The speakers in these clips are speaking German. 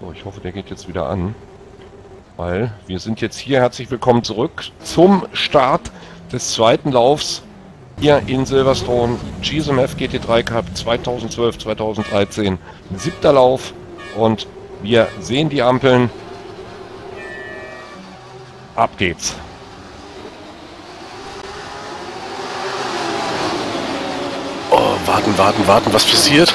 So, ich hoffe, der geht jetzt wieder an. Weil wir sind jetzt hier. Herzlich willkommen zurück zum Start des zweiten Laufs hier in Silverstone. GSMF GT3 Cup 2012-2013. Siebter Lauf. Und wir sehen die Ampeln. Ab geht's. Oh, warten, warten, warten. Was passiert?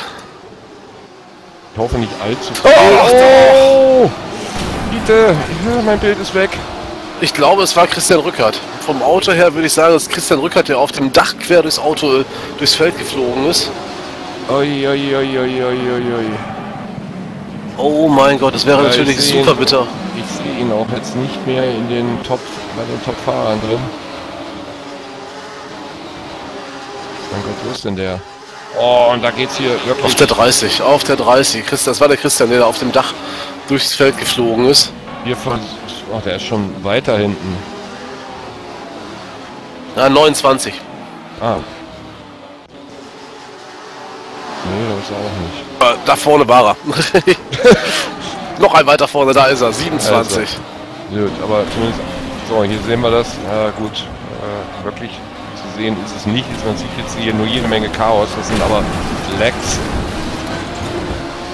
Ich hoffe nicht allzu viel. Oh, oh! Bitte, mein Bild ist weg. Ich glaube, es war Christian Rückert. Vom Auto her würde ich sagen, dass Christian Rückert, der auf dem Dach quer durchs Auto, äh, durchs Feld geflogen ist. Oi, oi, oi, oi, oi, oi. Oh mein Gott, das wäre ja, natürlich super ihn, bitter. Ich sehe ihn auch jetzt nicht mehr in den Top, bei den Top-Fahrern drin. Mein Gott, wo ist denn der? Oh, und da geht's hier wirklich... Auf der 30, auf der 30. Christian, das war der Christian, der da auf dem Dach durchs Feld geflogen ist. Hier von... Oh, der ist schon weiter hinten. Ja, 29. Ah. Nee, das ist er auch nicht. Da vorne war er. Noch ein weiter vorne, da ist er, 27. Also, gut, aber zumindest... So, hier sehen wir das. Ja, gut. Äh, wirklich sehen ist es nicht. Man sieht jetzt hier nur jede Menge Chaos. Das sind aber Lags.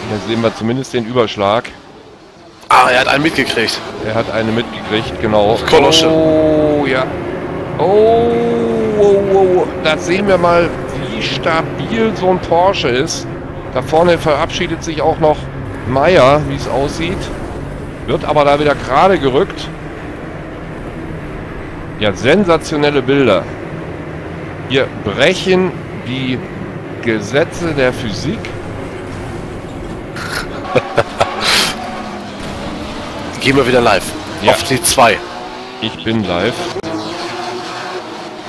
Hier sehen wir zumindest den Überschlag. Ah, er hat einen mitgekriegt. Er hat eine mitgekriegt, genau. Kolosche. Oh, ja. Oh, oh, oh, da sehen wir mal, wie stabil so ein Porsche ist. Da vorne verabschiedet sich auch noch Meier, wie es aussieht. Wird aber da wieder gerade gerückt. Ja, sensationelle Bilder. Wir brechen die Gesetze der Physik. Gehen wir wieder live. Ja. Auf die 2. Ich bin live.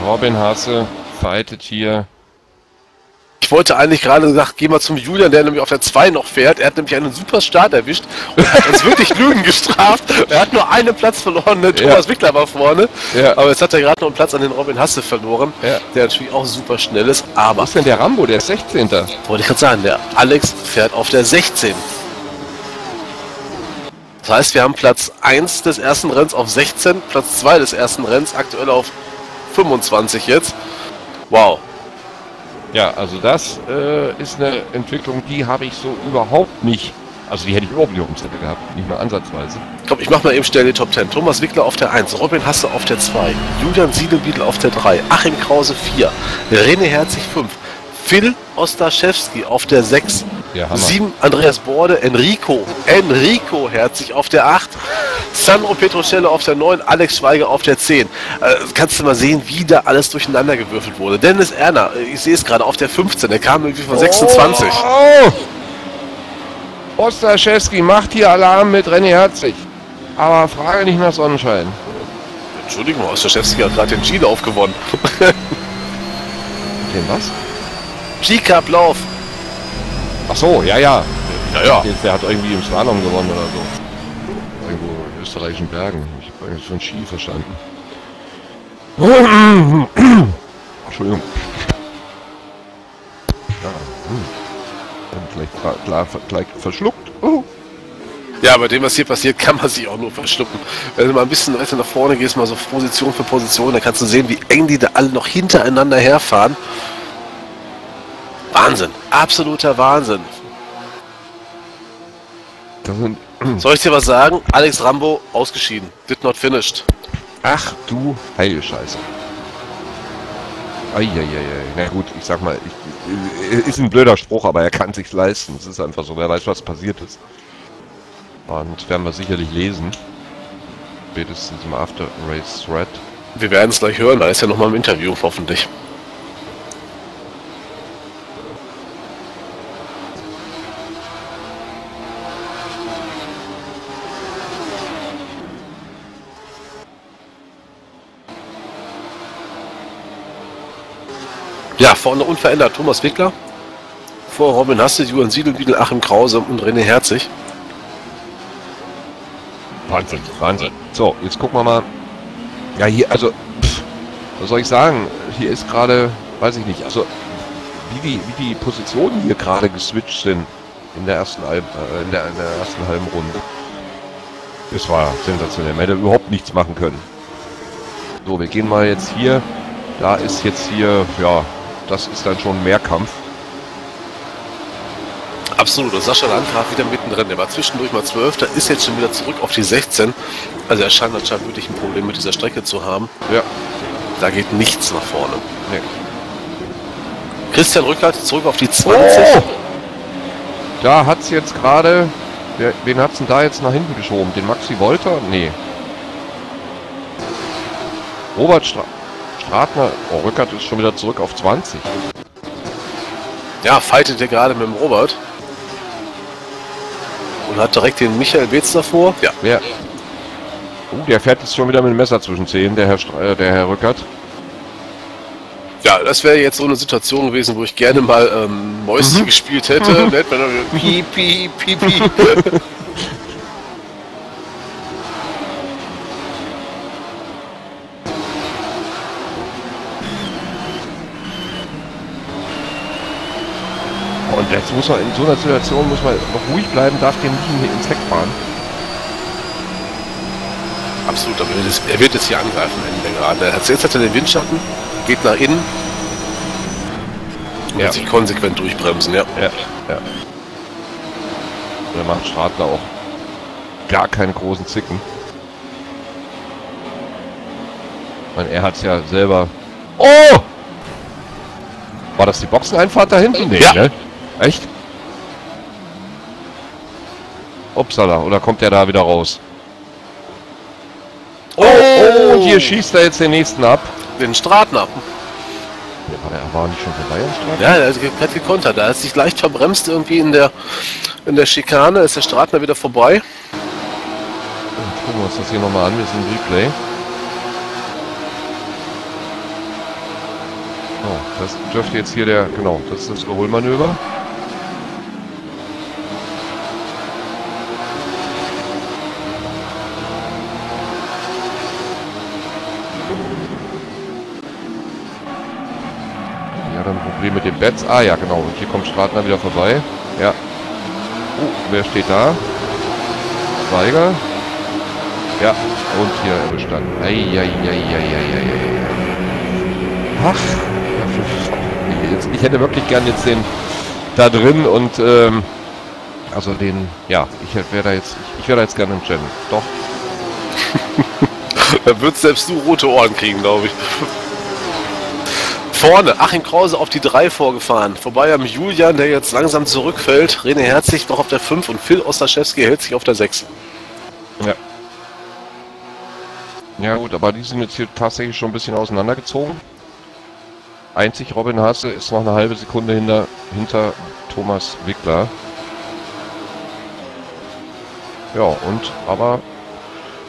Robin Hasse fightet hier wollte eigentlich gerade gesagt, geh mal zum Julian, der nämlich auf der 2 noch fährt. Er hat nämlich einen super Start erwischt und hat uns wirklich Lügen gestraft. Er hat nur einen Platz verloren, der Thomas ja. Wickler war vorne. Ja. Aber jetzt hat er gerade noch einen Platz an den Robin Hasse verloren, ja. der natürlich auch super schnell ist. Aber Was ist denn der Rambo, der ist 16. Wollte ich gerade sagen, der Alex fährt auf der 16. Das heißt, wir haben Platz 1 des ersten Renns auf 16, Platz 2 des ersten Renns aktuell auf 25 jetzt. Wow, ja, also das äh, ist eine Entwicklung, die habe ich so überhaupt nicht. Also die hätte ich überhaupt nicht auf dem Zettel gehabt, nicht mal ansatzweise. Komm, ich mach mal eben schnell die Top 10. Thomas Wickler auf der 1, Robin Hasse auf der 2, Julian Siedelbiedel auf der 3, Achim Krause 4, René Herzig 5, Phil Ostaschewski auf der 6, ja, 7 Andreas Borde, Enrico, Enrico herzig auf der 8, Sandro Petrocello auf der 9, Alex Schweiger auf der 10. Äh, kannst du mal sehen, wie da alles durcheinander gewürfelt wurde. Dennis Erner, ich sehe es gerade, auf der 15, der kam irgendwie von 26. Oh! Ostaschewski macht hier Alarm mit René Herzig. Aber frage nicht nach Sonnenschein. Entschuldigung, Ostaschewski hat gerade den G-Lauf gewonnen. den was? G-Cup Lauf. Ach so, ja, ja. Ja, ja. Der hat irgendwie im Slalom gewonnen oder so. Irgendwo in österreichischen Bergen. Ich habe eigentlich von Ski verstanden. Entschuldigung. Ja, hm. Gleich, klar, gleich verschluckt. Oh. Ja, bei dem, was hier passiert, kann man sich auch nur verschlucken. Wenn du mal ein bisschen weiter nach vorne gehst, mal so Position für Position, dann kannst du sehen, wie eng die da alle noch hintereinander herfahren. Wahnsinn. Absoluter Wahnsinn. Soll ich dir was sagen? Alex Rambo ausgeschieden. Did not finished. Ach du heilige Scheiße. Eieiei. Na gut, ich sag mal, ich, ist ein blöder Spruch, aber er kann sich's leisten. Es ist einfach so, wer weiß, was passiert ist. Und werden wir sicherlich lesen. Spätestens im After Race Thread. Wir werden es gleich hören, da ist ja nochmal im Interview, hoffentlich. Ja, vorne unverändert Thomas Wickler. Vor Robin Hasse, Julian Siedelbiedel, Achim Krause und René Herzig. Wahnsinn, Wahnsinn. So, jetzt gucken wir mal. Ja, hier, also, pff, was soll ich sagen? Hier ist gerade, weiß ich nicht, also, wie die, wie die Positionen hier gerade geswitcht sind. in der ersten, Alb, äh, in, der, in der ersten halben Runde. Es war sensationell. Man hätte überhaupt nichts machen können. So, wir gehen mal jetzt hier. Da ist jetzt hier, ja, das ist dann schon Mehrkampf. Absolut. Und Sascha Landgraf wieder mittendrin. Der war zwischendurch mal 12, da ist jetzt schon wieder zurück auf die 16. Also er scheint anscheinend wirklich ein Problem mit dieser Strecke zu haben. Ja. Da geht nichts nach vorne. Nee. Christian Rückert zurück auf die 20. Oh! Da hat's jetzt gerade. Wen hat's denn da jetzt nach hinten geschoben? Den Maxi Wolter? Nee. Robert Stra Stratner. Oh, Rückert ist schon wieder zurück auf 20. Ja, fightet er gerade mit dem Robert. Und hat direkt den Michael Beetz davor. Ja. Wer? Oh, der fährt jetzt schon wieder mit dem Messer zwischen Zehen, der Herr, äh, der Herr Rückert. Ja, das wäre jetzt so eine Situation gewesen, wo ich gerne mal ähm, Mäuschen gespielt hätte. Piep, piep, piep, piep. Und jetzt muss man in so einer Situation muss man noch ruhig bleiben, darf den nicht ins Heck fahren. Absolut, aber er wird jetzt- er hier angreifen, Ende gerade. Er hat- Jetzt hat er den Windschatten, geht nach innen. Und Ja. wird sich konsequent durchbremsen, ja. Ja, ja. Da macht Stratler auch gar keine großen Zicken. Meine, er hat es ja selber. Oh! War das die Boxeneinfahrt da hinten? Nee, Ja. ne? Echt? Upsala, oder kommt der da wieder raus? Oh, Oh, und hier schießt er jetzt den nächsten ab. den Stratner. Der war, der war nicht schon vorbei am Strat? Ja, er hat ge- hat gekontert. Er hat sich leicht verbremst irgendwie in der, in der Schikane. Ist der Stratner wieder vorbei. Jetzt gucken wir uns das hier nochmal an. Wir sind im Replay. Oh, das dürfte jetzt hier der, genau, das ist das Überholmanöver. Ja, dann Bets. Ah ja, genau. Und hier kommt Stratner wieder vorbei. Ja. Oh, wer steht da? Zweiger. Ja, und hier erwischt dann. Ach, jetzt, ich hätte wirklich gern jetzt den da drin und ähm, also den, ja, ich wäre da jetzt, ich wäre da jetzt gerne im Channel. Doch. Da wird selbst du rote Ohren kriegen, glaube ich. Vorne, Achim Krause auf die 3 vorgefahren. Vorbei am Julian, der jetzt langsam zurückfällt. René Herzig noch auf der 5 und Phil Ostaschewski hält sich auf der 6. Ja. Ja gut, aber die sind jetzt hier tatsächlich schon ein bisschen auseinandergezogen. Einzig Robin Hasse ist noch eine halbe Sekunde hinter, hinter Thomas Wickler. Ja, und aber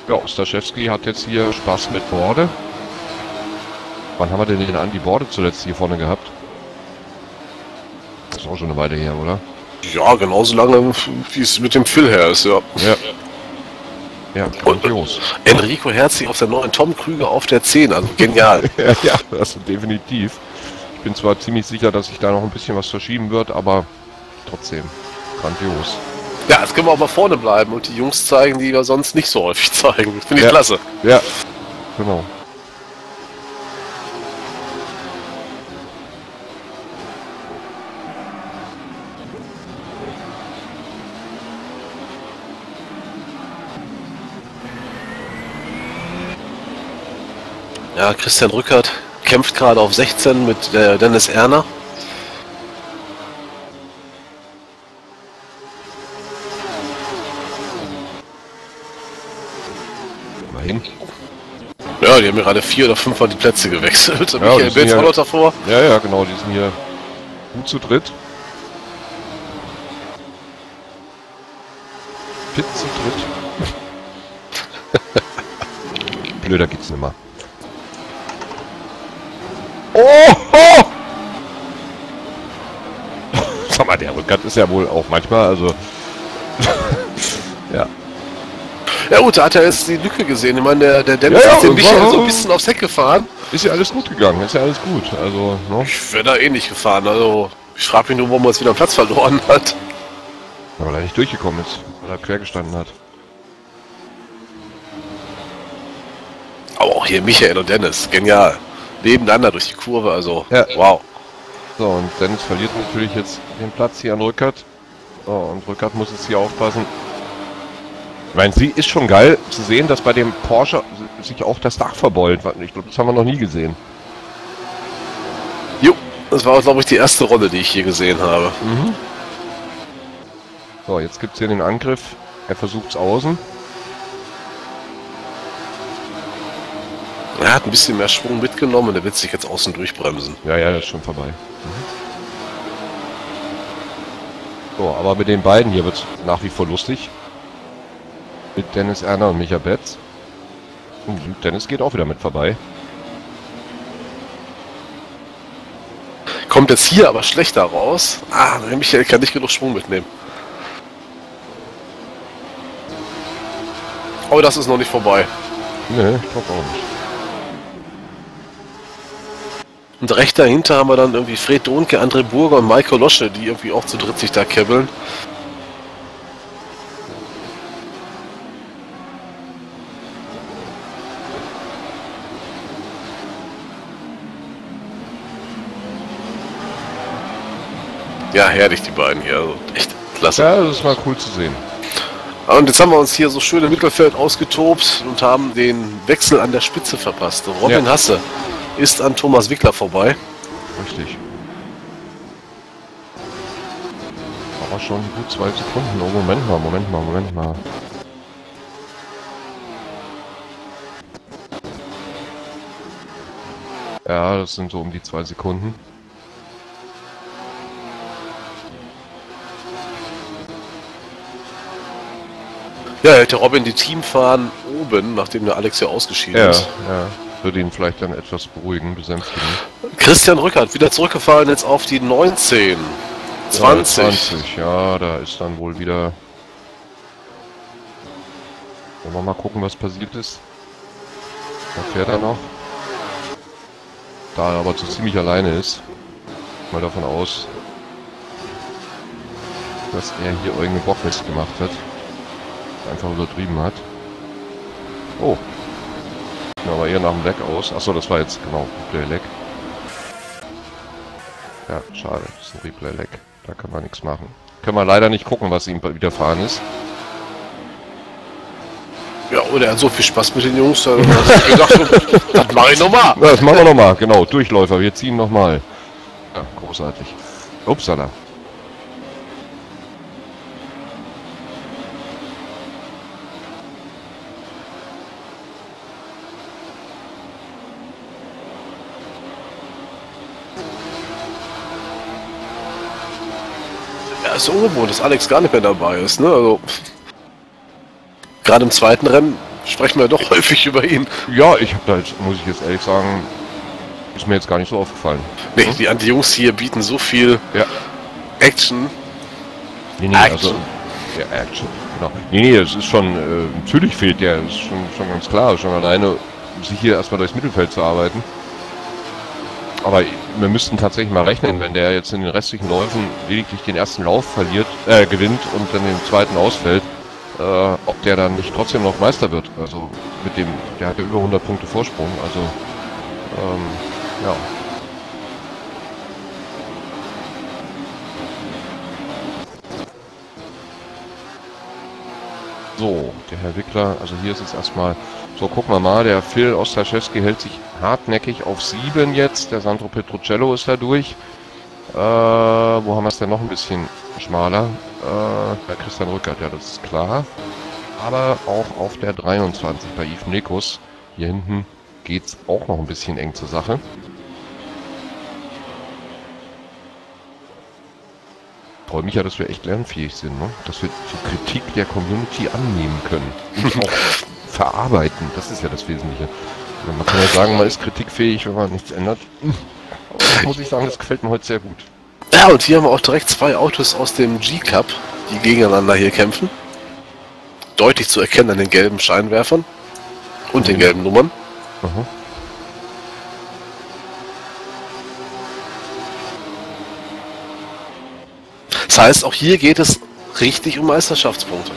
ja, Staszewski hat jetzt hier Spaß mit Borde. Wann haben wir denn den Andi Borde zuletzt hier vorne gehabt? Das ist auch schon eine Weile her, oder? Ja, genauso lange, wie es mit dem Phil her ist, ja. Ja. Ja, grandios. Enrico Herzig auf der neuen Tom Krüger auf der 10, also genial. Ja, ja, das definitiv. Ich bin zwar ziemlich sicher, dass sich da noch ein bisschen was verschieben wird, aber trotzdem grandios. ja, jetzt können wir auch mal vorne bleiben und die Jungs zeigen, die wir sonst nicht so häufig zeigen. Finde ich Ja. klasse. Ja, genau. Ja, Christian Rückert kämpft gerade auf 16 mit äh, Dennis Erner. Immerhin. Ja, die haben ja gerade vier oder fünfmal die Plätze gewechselt. die Michael ja- war noch davor. Ja, ja, genau, die sind hier gut zu dritt. Fit zu dritt. Blöder geht's nimmer. Oh! Sag mal, der Rückert ist ja wohl auch manchmal, also. ja. Ja gut, da hat er jetzt die Lücke gesehen. Ich meine, der, der Dennis Ja, ja, ist den Michael so ein bisschen aufs Heck gefahren. Ist ja alles gut gegangen, ist ja alles gut. Also, ne? Ich wäre da eh nicht gefahren. Also, ich frage mich nur, warum er jetzt wieder Platz verloren hat. Ja, weil er nicht durchgekommen ist, weil er quer gestanden hat. Aber auch hier Michael und Dennis, genial. Nebeneinander durch die Kurve, also Ja. wow. So, und Dennis verliert natürlich jetzt den Platz hier an Rückert. So, und Rückert muss jetzt hier aufpassen. Ich meine, sie ist schon geil zu sehen, dass bei dem Porsche sich auch das Dach verbeult. Ich glaube, das haben wir noch nie gesehen. Jo, das war, glaube ich, die erste Rolle, die ich hier gesehen habe. So, jetzt gibt es hier den Angriff. Er versucht es außen. Er hat ein bisschen mehr Schwung mitgenommen und er wird sich jetzt außen durchbremsen. Ja, ja, das ist schon vorbei. Mhm. So, aber mit den beiden hier wird es nach wie vor lustig. Mit Dennis Erner und Micha Betz. Und Dennis geht auch wieder mit vorbei. Kommt jetzt hier aber schlechter raus. Ah, der Michael kann nicht genug Schwung mitnehmen. Oh, das ist noch nicht vorbei. Nö, ich glaube auch nicht. Und recht dahinter haben wir dann irgendwie Fred Dohnke, André Burger und Michael Losche, die irgendwie auch zu dritt sich da kebbeln. Ja, herrlich, die beiden hier. Also echt klasse. Ja, das mal cool zu sehen. Und jetzt haben wir uns hier so schön im Mittelfeld ausgetobt und haben den Wechsel an der Spitze verpasst. Robin Ja. Hasse ist an Thomas Wickler vorbei. Richtig. Aber schon gut zwei Sekunden. Oh, Moment mal, Moment mal, Moment mal. Ja, das sind so um die zwei Sekunden. Ja, hätte Robin die Teamfahren oben, nachdem der Alex ja ausgeschieden Ja, ist. ja. Würde ihn vielleicht dann etwas beruhigen, besänftigen. Christian Rückert wieder zurückgefallen jetzt auf die 19. 20. Ja, 20, ja, da ist dann wohl wieder... Wollen wir mal gucken, was passiert ist. Da fährt er noch. Da er aber so ziemlich alleine ist, mal davon aus, dass er hier irgendeine Bockmist gemacht hat. Einfach übertrieben hat. Oh. Sieht aber eher nach dem Leck aus. Achso, das war jetzt genau Replay-Leck. Ja, schade. Das ist ein Replay-Leck. Da kann man nichts machen. Können wir leider nicht gucken, was ihm widerfahren ist. Ja, oder er hat so viel Spaß mit den Jungs, da hat gedacht, das mache ich nochmal. Ja, das machen wir nochmal. Genau, Durchläufer. Wir ziehen nochmal. Ja, großartig. Upsala. Ist ungewohnt, dass Alex gar nicht mehr dabei ist, ne? Also, gerade im zweiten Rennen sprechen wir doch häufig über ihn. Ja, ich habe da jetzt, muss ich jetzt ehrlich sagen, ist mir jetzt gar nicht so aufgefallen. Nee, die, die Jungs hier bieten so viel Ja. Action. Nee, nee, Action. also. Ja, Action. Genau. Nee, nee, es ist schon, äh, natürlich fehlt der, ist schon, schon ganz klar, schon alleine, sich hier erstmal durchs Mittelfeld zu arbeiten. Aber wir müssten tatsächlich mal rechnen, wenn der jetzt in den restlichen Läufen lediglich den ersten Lauf verliert, äh, gewinnt und dann den zweiten ausfällt, äh, ob der dann nicht trotzdem noch Meister wird. Also mit dem, der hat ja über 100 Punkte Vorsprung, also ähm, ja. So, der Herr Wickler, also hier ist es erstmal, so gucken wir mal, der Phil Ostaschewski hält sich hartnäckig auf 7 jetzt, der Sandro Petruccello ist da durch. Äh, wo haben wir es denn noch ein bisschen schmaler? Äh, bei Christian Rückert, ja, das ist klar. Aber auch auf der 23 bei Yves Nikos. Hier hinten geht's auch noch ein bisschen eng zur Sache. Freue mich ja, dass wir echt lernfähig sind, ne? dass wir so Kritik der Community annehmen können und auch verarbeiten. Das ist ja das Wesentliche. Man kann ja sagen, man ist kritikfähig, wenn man nichts ändert. Das muss ich sagen, das gefällt mir heute sehr gut. Ja, und hier haben wir auch direkt zwei Autos aus dem G-Cup, die gegeneinander hier kämpfen. Deutlich zu erkennen an den gelben Scheinwerfern und den gelben Nummern. Aha. Das heißt, auch hier geht es richtig um Meisterschaftspunkte.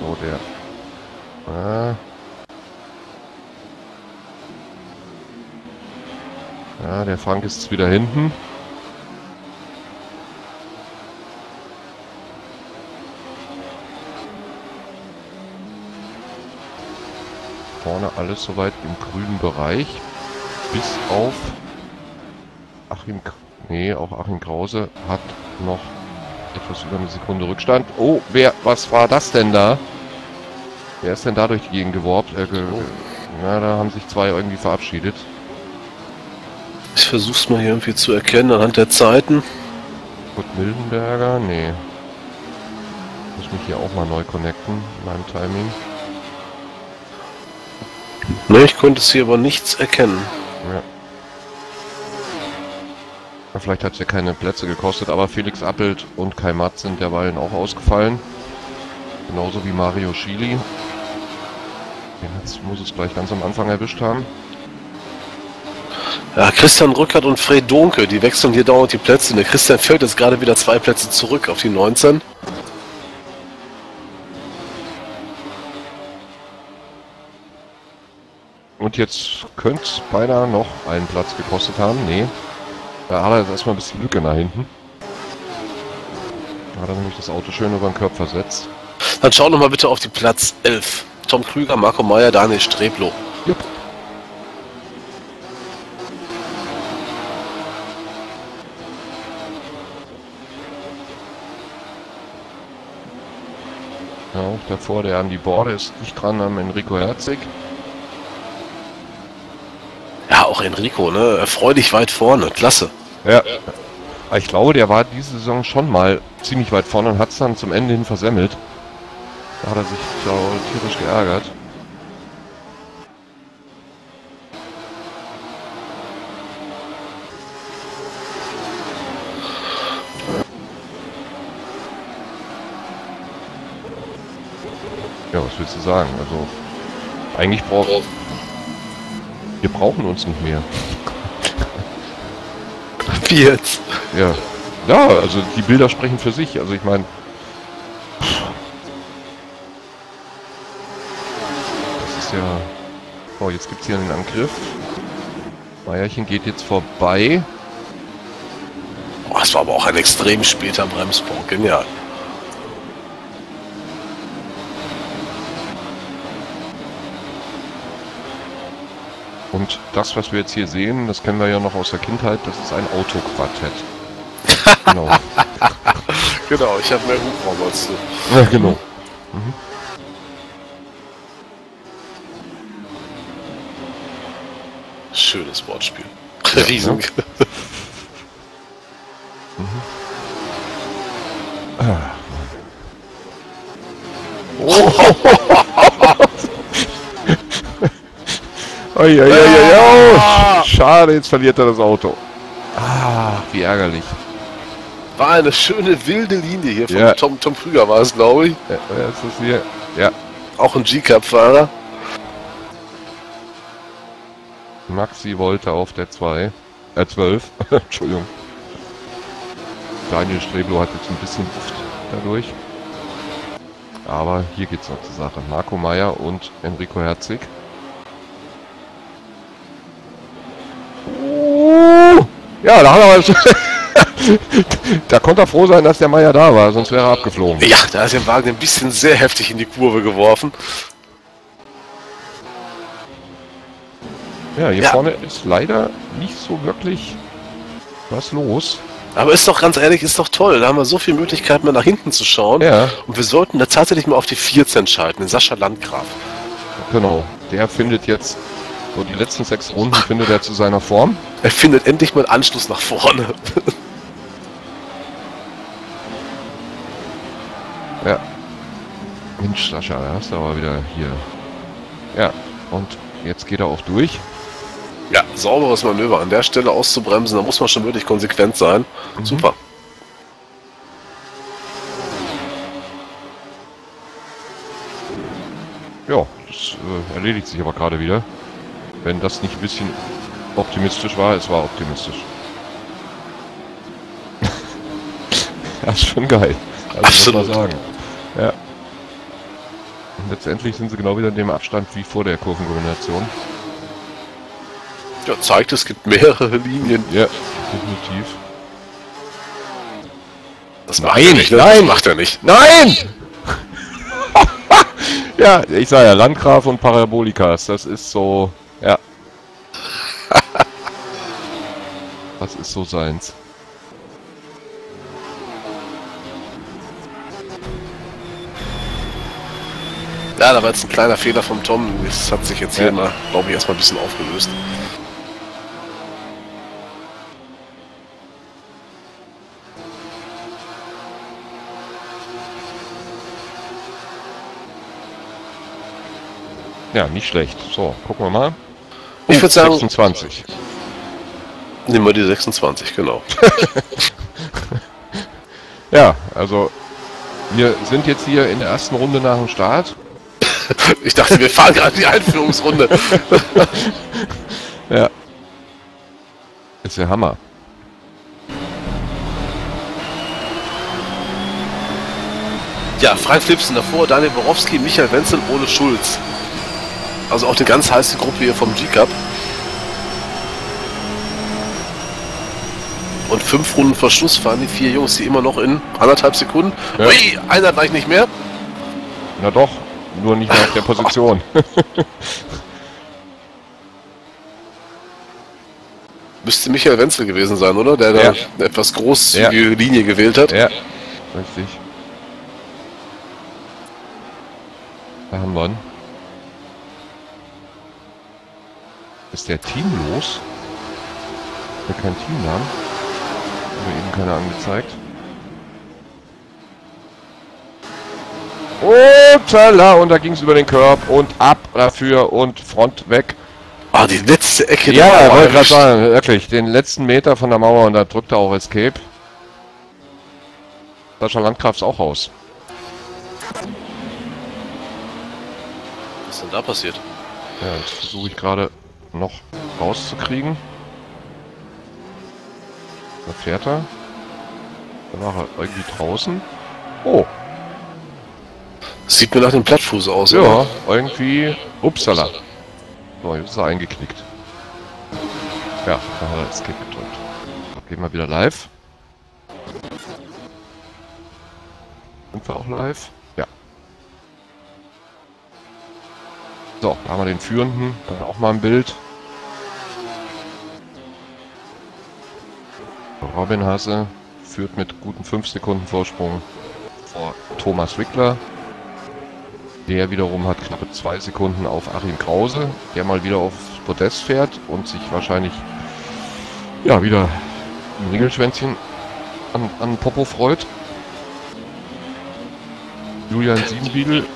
So, der. Ah. Ja, der Frank ist wieder hinten. Vorne alles soweit im grünen Bereich. Bis auf Achim, nee, auch Achim Krause hat noch etwas über eine Sekunde Rückstand. Oh, wer, was war das denn da? Wer ist denn da durch die Gegend geworbt? Äh, ge, Oh. na, da haben sich zwei irgendwie verabschiedet. Ich versuch's mal hier irgendwie zu erkennen anhand der Zeiten. Kurt Mildenberger? Nee. Muss mich hier auch mal neu connecten, in meinem Timing. Ne, ich konnte es hier aber nichts erkennen. Ja. Ja, Vielleicht hat es ja keine Plätze gekostet, aber Felix Appelt und Kai Matt sind derweilen auch ausgefallen. Genauso wie Mario Schili. Hat's, muss es gleich ganz am Anfang erwischt haben. Ja, Christian Rückert und Fred Donke, die wechseln hier dauernd die Plätze. Der Christian fällt jetzt gerade wieder zwei Plätze zurück auf die 19. Und jetzt könnte es beinahe noch einen Platz gekostet haben. Nee. Da hat er jetzt erstmal ein bisschen Lücke nach hinten. Da hat er nämlich das Auto schön über den Körper versetzt. Dann schau noch mal bitte auf die Platz 11. Tom Krüger, Marco Meyer, Daniel Streblo. Jupp. Ja, auch davor, der an die Borde ist nicht dran am Enrico Herzig. Ja, auch Enrico, ne? Erfreulich weit vorne. Klasse. Ja. Ich glaube, der war diese Saison schon mal ziemlich weit vorne und hat es dann zum Ende hin versemmelt. Da hat er sich so tierisch geärgert. Ja, was willst du sagen? Also, eigentlich brauchen wir brauchen uns nicht mehr. Wie jetzt? Ja. Ja, also die Bilder sprechen für sich. Also ich meine. Das ist ja. Oh, jetzt gibt es hier einen Angriff. Meierchen geht jetzt vorbei. Oh, das war aber auch ein extrem später Bremspunkt. Genial. Und das, was wir jetzt hier sehen, das kennen wir ja noch aus der Kindheit, das ist ein Autoquartett. genau. Genau, ich habe mehr Hubraum als du. Ja, genau. Schönes Wortspiel. Riesen. Oi, oi, oi, oi, oh. Schade, jetzt verliert er das Auto. Ah, wie ärgerlich. War eine schöne wilde Linie hier von Ja. Tom, Tom Krüger war es, glaube ich. Ja, ist das hier? Ja, Auch ein G-Cup-Fahrer. Maxi wollte auf der 2. Äh, 12. Entschuldigung. Daniel Streblo hat jetzt ein bisschen Luft dadurch. Aber hier geht's noch zur Sache. Marco Meyer und Enrico Herzig. Ja, da hat er aber Da konnte er froh sein, dass der Meier da war, sonst wäre er abgeflogen. Ja, da ist der Wagen ein bisschen sehr heftig in die Kurve geworfen. Ja, hier Ja. vorne ist leider nicht so wirklich was los. Aber ist doch ganz ehrlich, ist doch toll. Da haben wir so viele Möglichkeiten, mal nach hinten zu schauen. Ja. Und wir sollten da tatsächlich mal auf die 14 schalten, den Sascha Landgraf. Genau. Der findet jetzt so die letzten sechs Runden findet er zu seiner Form. Er findet endlich mal einen Anschluss nach vorne. Ja. Mensch, Sascha, da hast du aber wieder hier. Ja, und jetzt geht er auch durch. Ja, sauberes Manöver. An der Stelle auszubremsen, da muss man schon wirklich konsequent sein. Super. Ja, das äh, erledigt sich aber gerade wieder. Wenn das nicht ein bisschen optimistisch war, es war optimistisch. Das ist schon geil. Also Absolut. muss man sagen. Ja. Und letztendlich sind sie genau wieder in dem Abstand wie vor der Kurvenkombination. Ja, zeigt, es gibt mehrere Linien. Ja, definitiv. Das Nein, macht er nicht, ne? nein. Das macht er nicht. Nein! ja, ich sag ja, Landgraf und Parabolikas, das ist so, ja. das ist so seins. Ja, da war jetzt ein kleiner Fehler vom Tom. Das hat sich jetzt hier Ja. mal, glaube ich, erstmal ein bisschen aufgelöst. Ja, nicht schlecht. So, gucken wir mal. Ich würde sagen, 26. nehmen wir die 26, genau. Ja, also wir sind jetzt hier in der ersten Runde nach dem Start. Ich dachte, wir fahren gerade die Einführungsrunde. Ja. Ist der Hammer. Ja, Frank Flipsen davor, Daniel Borowski, Michael Wenzel, Ole Schulz. Also auch eine ganz heiße Gruppe hier vom G-Cup. Und fünf Runden vor Schluss fahren die vier Jungs, die immer noch in anderthalb Sekunden. Ja. Ui, einer gleich nicht mehr. Na doch, nur nicht mehr auf der Position. Müsste Michael Wenzel gewesen sein, oder? Der da Ja. eine etwas großzügige Linie gewählt hat. ja, richtig. Da haben wir ihn. Ist der Team los? Hat er kein Teamnamen? Mir eben keiner angezeigt. Und tala, und da ging es über den Körb und ab dafür und Front weg. Ah, die letzte Ecke Ja, Mauer wollte gerade sagen, wirklich, den letzten Meter von der Mauer und da drückt er auch Escape. Sascha Landgraf ist auch raus. Was ist denn da passiert? Ja, das versuche ich gerade noch rauszukriegen. Da fährt er. Da war er irgendwie draußen. Oh, Sieht mir nach dem Plattfuß aus, ja, oder? irgendwie. Upsala. So, jetzt ist er eingeknickt. Ja, da hat er Escape gedrückt. Gehen wir wieder live. Sind wir auch live? Ja. So, da haben wir den Führenden. Dann auch mal ein Bild. Robin Hasse führt mit guten 5 Sekunden Vorsprung vor Thomas Wickler. Der wiederum hat knappe 2 Sekunden auf Achim Krause, der mal wieder aufs Podest fährt und sich wahrscheinlich ja wieder ein Ringelschwänzchen an, an Popo freut. Julian Siebenbiedel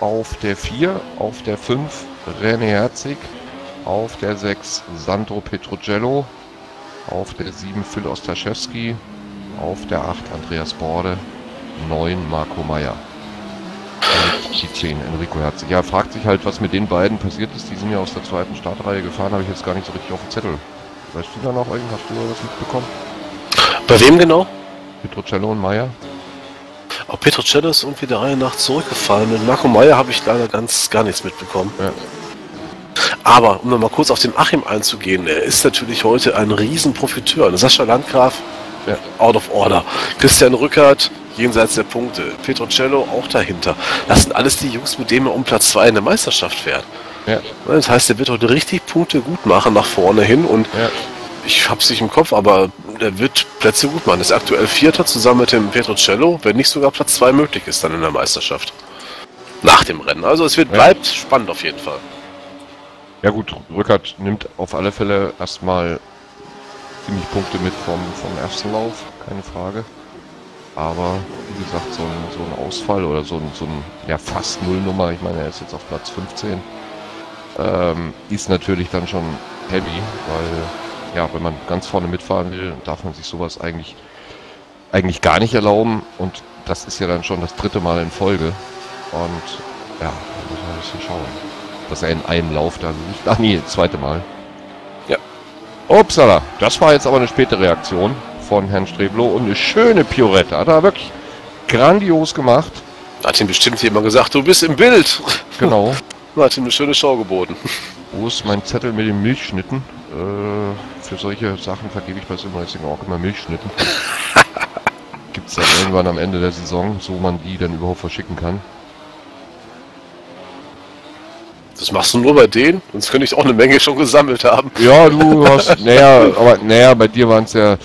auf der 4, auf der 5 René Herzig, auf der 6 Sandro Petrocello, auf der 7 Phil Ostaschewski, auf der 8 Andreas Borde, 9 Marco Meyer. Und die 10 Enrico Herzig. Ja, fragt sich halt, was mit den beiden passiert ist. Die sind ja aus der zweiten Startreihe gefahren, habe ich jetzt gar nicht so richtig auf dem Zettel. Weißt du da noch irgendwas? Hast du da was mitbekommen? Bei wem genau? Petrocello und Meyer? Auch Petrocello ist irgendwie der Reihe nach zurückgefallen. Mit Marco Meyer habe ich leider ganz gar nichts mitbekommen. Ja. Aber um nochmal kurz auf den Achim einzugehen, er ist natürlich heute ein Riesenprofiteur. Sascha Landgraf, Ja. out of order. Christian Rückert, jenseits der Punkte. Petrocello auch dahinter. Das sind alles die Jungs, mit denen er um Platz 2 in der Meisterschaft fährt. Ja, Das heißt, er wird heute richtig Punkte gut machen nach vorne hin und ja. ich hab's nicht im Kopf, aber er wird Plätze gut machen. Ist aktuell Vierter zusammen mit dem Petrocello, wenn nicht sogar Platz 2 möglich ist dann in der Meisterschaft. Nach dem Rennen. Also es wird, bleibt spannend auf jeden Fall. Ja gut, Rückert nimmt auf alle Fälle erstmal ziemlich Punkte mit vom, vom ersten Lauf, keine Frage. Aber wie gesagt, so ein, so ein Ausfall oder so ein, so ein ja, fast Nullnummer, ich meine, er ist jetzt auf Platz 15, ähm, ist natürlich dann schon heavy, weil ja, wenn man ganz vorne mitfahren will, darf man sich sowas eigentlich, eigentlich gar nicht erlauben und das ist ja dann schon das dritte Mal in Folge. Und ja, da muss man ein bisschen schauen dass er in einem Lauf dann nicht. Ach nee, das zweite Mal. Ja. Upsala, das war jetzt aber eine späte Reaktion von Herrn Streblo und eine schöne Piorette. Hat er wirklich grandios gemacht. Hat ihm bestimmt jemand gesagt, du bist im Bild. Genau. Hat ihm eine schöne Show geboten. Wo ist mein Zettel mit den Milchschnitten? Äh, für solche Sachen vergebe ich bei Simracing auch immer Milchschnitten. Gibt es dann irgendwann am Ende der Saison, so man die dann überhaupt verschicken kann. Das machst du nur bei denen? Sonst könnte ich auch eine Menge schon gesammelt haben. Ja, du hast, naja, aber naja, bei dir waren es ja,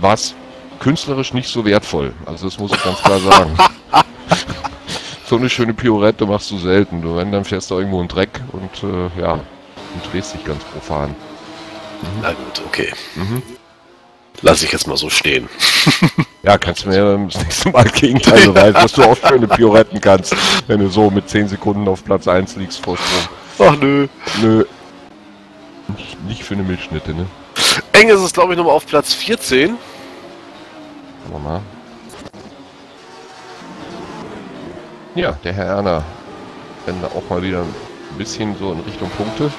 war es künstlerisch nicht so wertvoll. Also das muss ich ganz klar sagen. so eine schöne Piorette machst du selten. Du, wenn, dann fährst du irgendwo in Dreck und äh, ja, und drehst dich ganz profan. Na gut, okay. Lass ich jetzt mal so stehen. Ja, kannst du mir das nächste Mal Gegenteil beweisen, dass du auch schöne Pioretten kannst, wenn du so mit 10 Sekunden auf Platz 1 liegst Vorsprung. Ach nö. Nö. Nicht, nicht für eine Milchschnitte, ne? Eng ist es, glaube ich, nochmal auf Platz 14. Schauen wir mal. Ja, der Herr Erner. Wenn da auch mal wieder ein bisschen so in Richtung Punkte.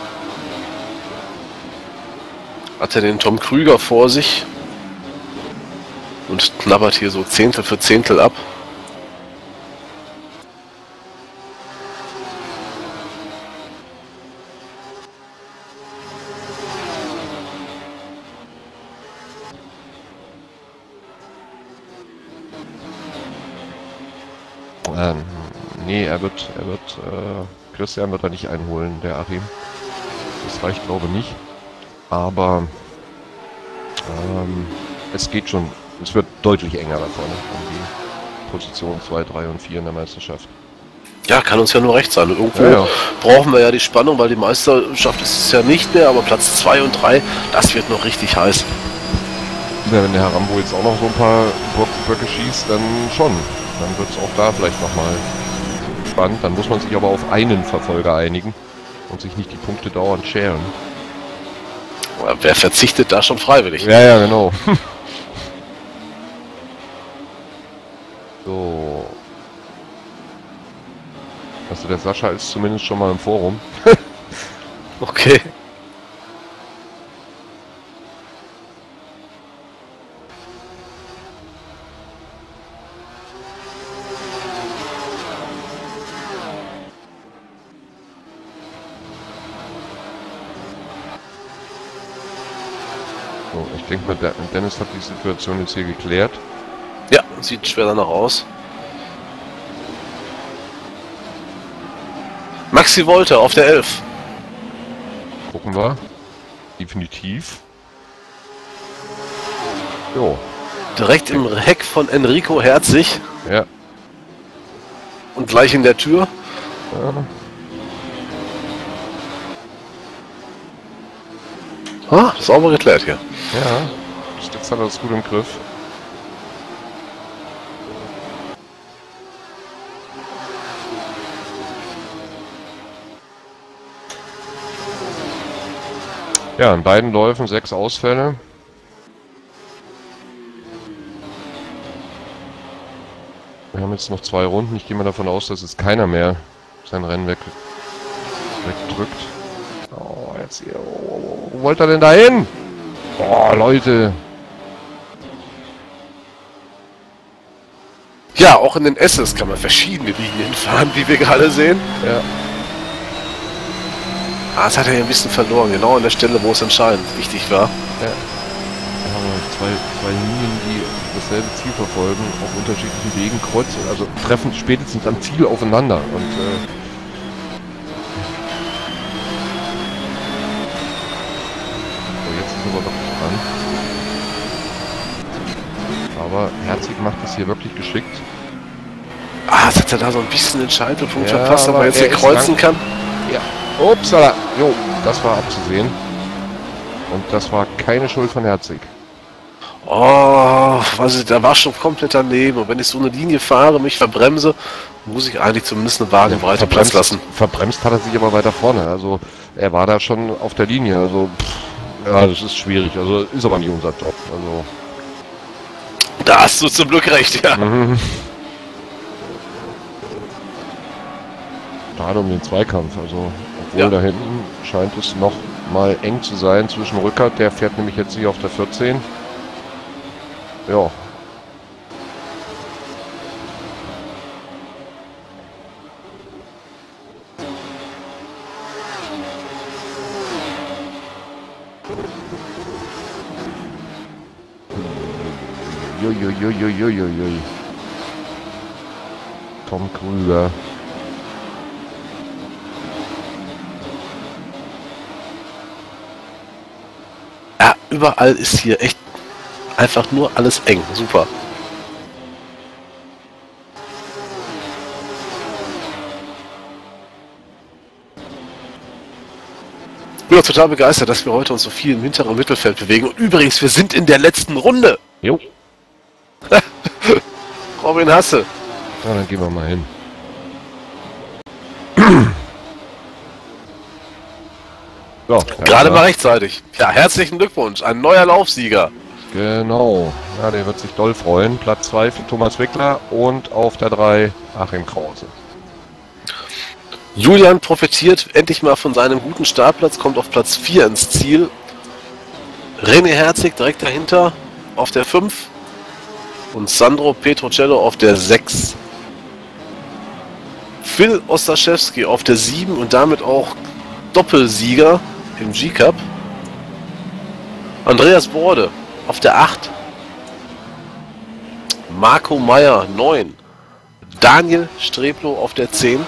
Hat er den Tom Krüger vor sich. Und knabbert hier so Zehntel für Zehntel ab. Ähm, nee, er wird, er wird, äh, Christian wird er nicht einholen, der Achim. Das reicht glaube ich nicht. Aber ähm, es geht schon, es wird deutlich enger da vorne um die Position 2, 3 und 4 in der Meisterschaft. Ja, kann uns ja nur recht sein. Und irgendwo Ja, ja. brauchen wir ja die Spannung, weil die Meisterschaft ist es ja nicht mehr, aber Platz 2 und 3, das wird noch richtig heiß. Ja, wenn der Herr Rambo jetzt auch noch so ein paar Böcke schießt, dann schon. Dann wird es auch da vielleicht nochmal spannend. Dann muss man sich aber auf einen Verfolger einigen und sich nicht die Punkte dauernd scheren. Wer verzichtet da schon freiwillig? Ja, ja, genau. Also der Sascha ist zumindest schon mal im Forum. Okay. So, ich denke mal, Dennis hat die Situation jetzt hier geklärt. Ja, sieht schwer danach aus. Maxi Wolter auf der 11. Gucken wir. Definitiv. Jo, Direkt im Heck von Enrico Herzig ja. und gleich in der Tür. ja. Ah, sauber geklärt hier. Ja, jetzt hat das gut im Griff. Ja, in beiden Läufen sechs Ausfälle. Wir haben jetzt noch zwei Runden. Ich gehe mal davon aus, dass jetzt keiner mehr sein Rennen weg, wegdrückt. Oh, jetzt hier. Oh, wo wollt ihr denn da hin? Boah, Leute. Ja, auch in den Esses kann man verschiedene Linien fahren, wie wir gerade sehen. Ja. Ah, das hat er ja ein bisschen verloren, genau an der Stelle, wo es entscheidend wichtig war. Ja. Wir haben zwei, zwei Linien, die dasselbe Ziel verfolgen, auf unterschiedlichen Wegen kreuzen, also treffen spätestens am Ziel aufeinander. Und äh, ist aber wirklich dran. Aber Herzig macht das hier wirklich geschickt. Ah, das hat er da so ein bisschen den Scheitelpunkt Ja, verpasst, aber jetzt er hier kreuzen lang. kann. Ja. Upsala. Jo, das war abzusehen. Und das war keine Schuld von Herzig. Oh, weiß ich, da war schon komplett daneben. Und wenn ich so eine Linie fahre, mich verbremse, muss ich eigentlich zumindest eine Wagenbreite Platz lassen. verbremst hat er sich aber weiter vorne. Also er war da schon auf der Linie. Also pff, ja, das ist schwierig. Also ist aber nicht unser Job. Also Da hast du zum Glück recht, ja. Mhm. gerade um den Zweikampf. Also obwohl Ja. da hinten scheint es noch mal eng zu sein zwischen Rückert. Der fährt nämlich jetzt hier auf der 14. Ja. Uiuiuiuiuiui. Tom Krüger. Ja, überall ist hier echt einfach nur alles eng. Super. Ich bin auch total begeistert, dass wir heute uns so viel im hinteren Mittelfeld bewegen. Und übrigens, wir sind in der letzten Runde. Jo. Robin Hasse. Na, dann gehen wir mal hin. So, Gerade mal rechtzeitig. Ja, herzlichen Glückwunsch. Ein neuer Laufsieger. Genau. Ja, der wird sich doll freuen. Platz 2 für Thomas Wickler und auf der 3 Achim Krause. Julian profitiert endlich mal von seinem guten Startplatz, kommt auf Platz 4 ins Ziel. René Herzig direkt dahinter auf der 5 und Sandro Petrocello auf der 6. Phil Ostaszewski auf der 7 und damit auch Doppelsieger im G-Cup. Andreas Borde auf der 8. Marco Meyer 9. Daniel Streblo auf der 10.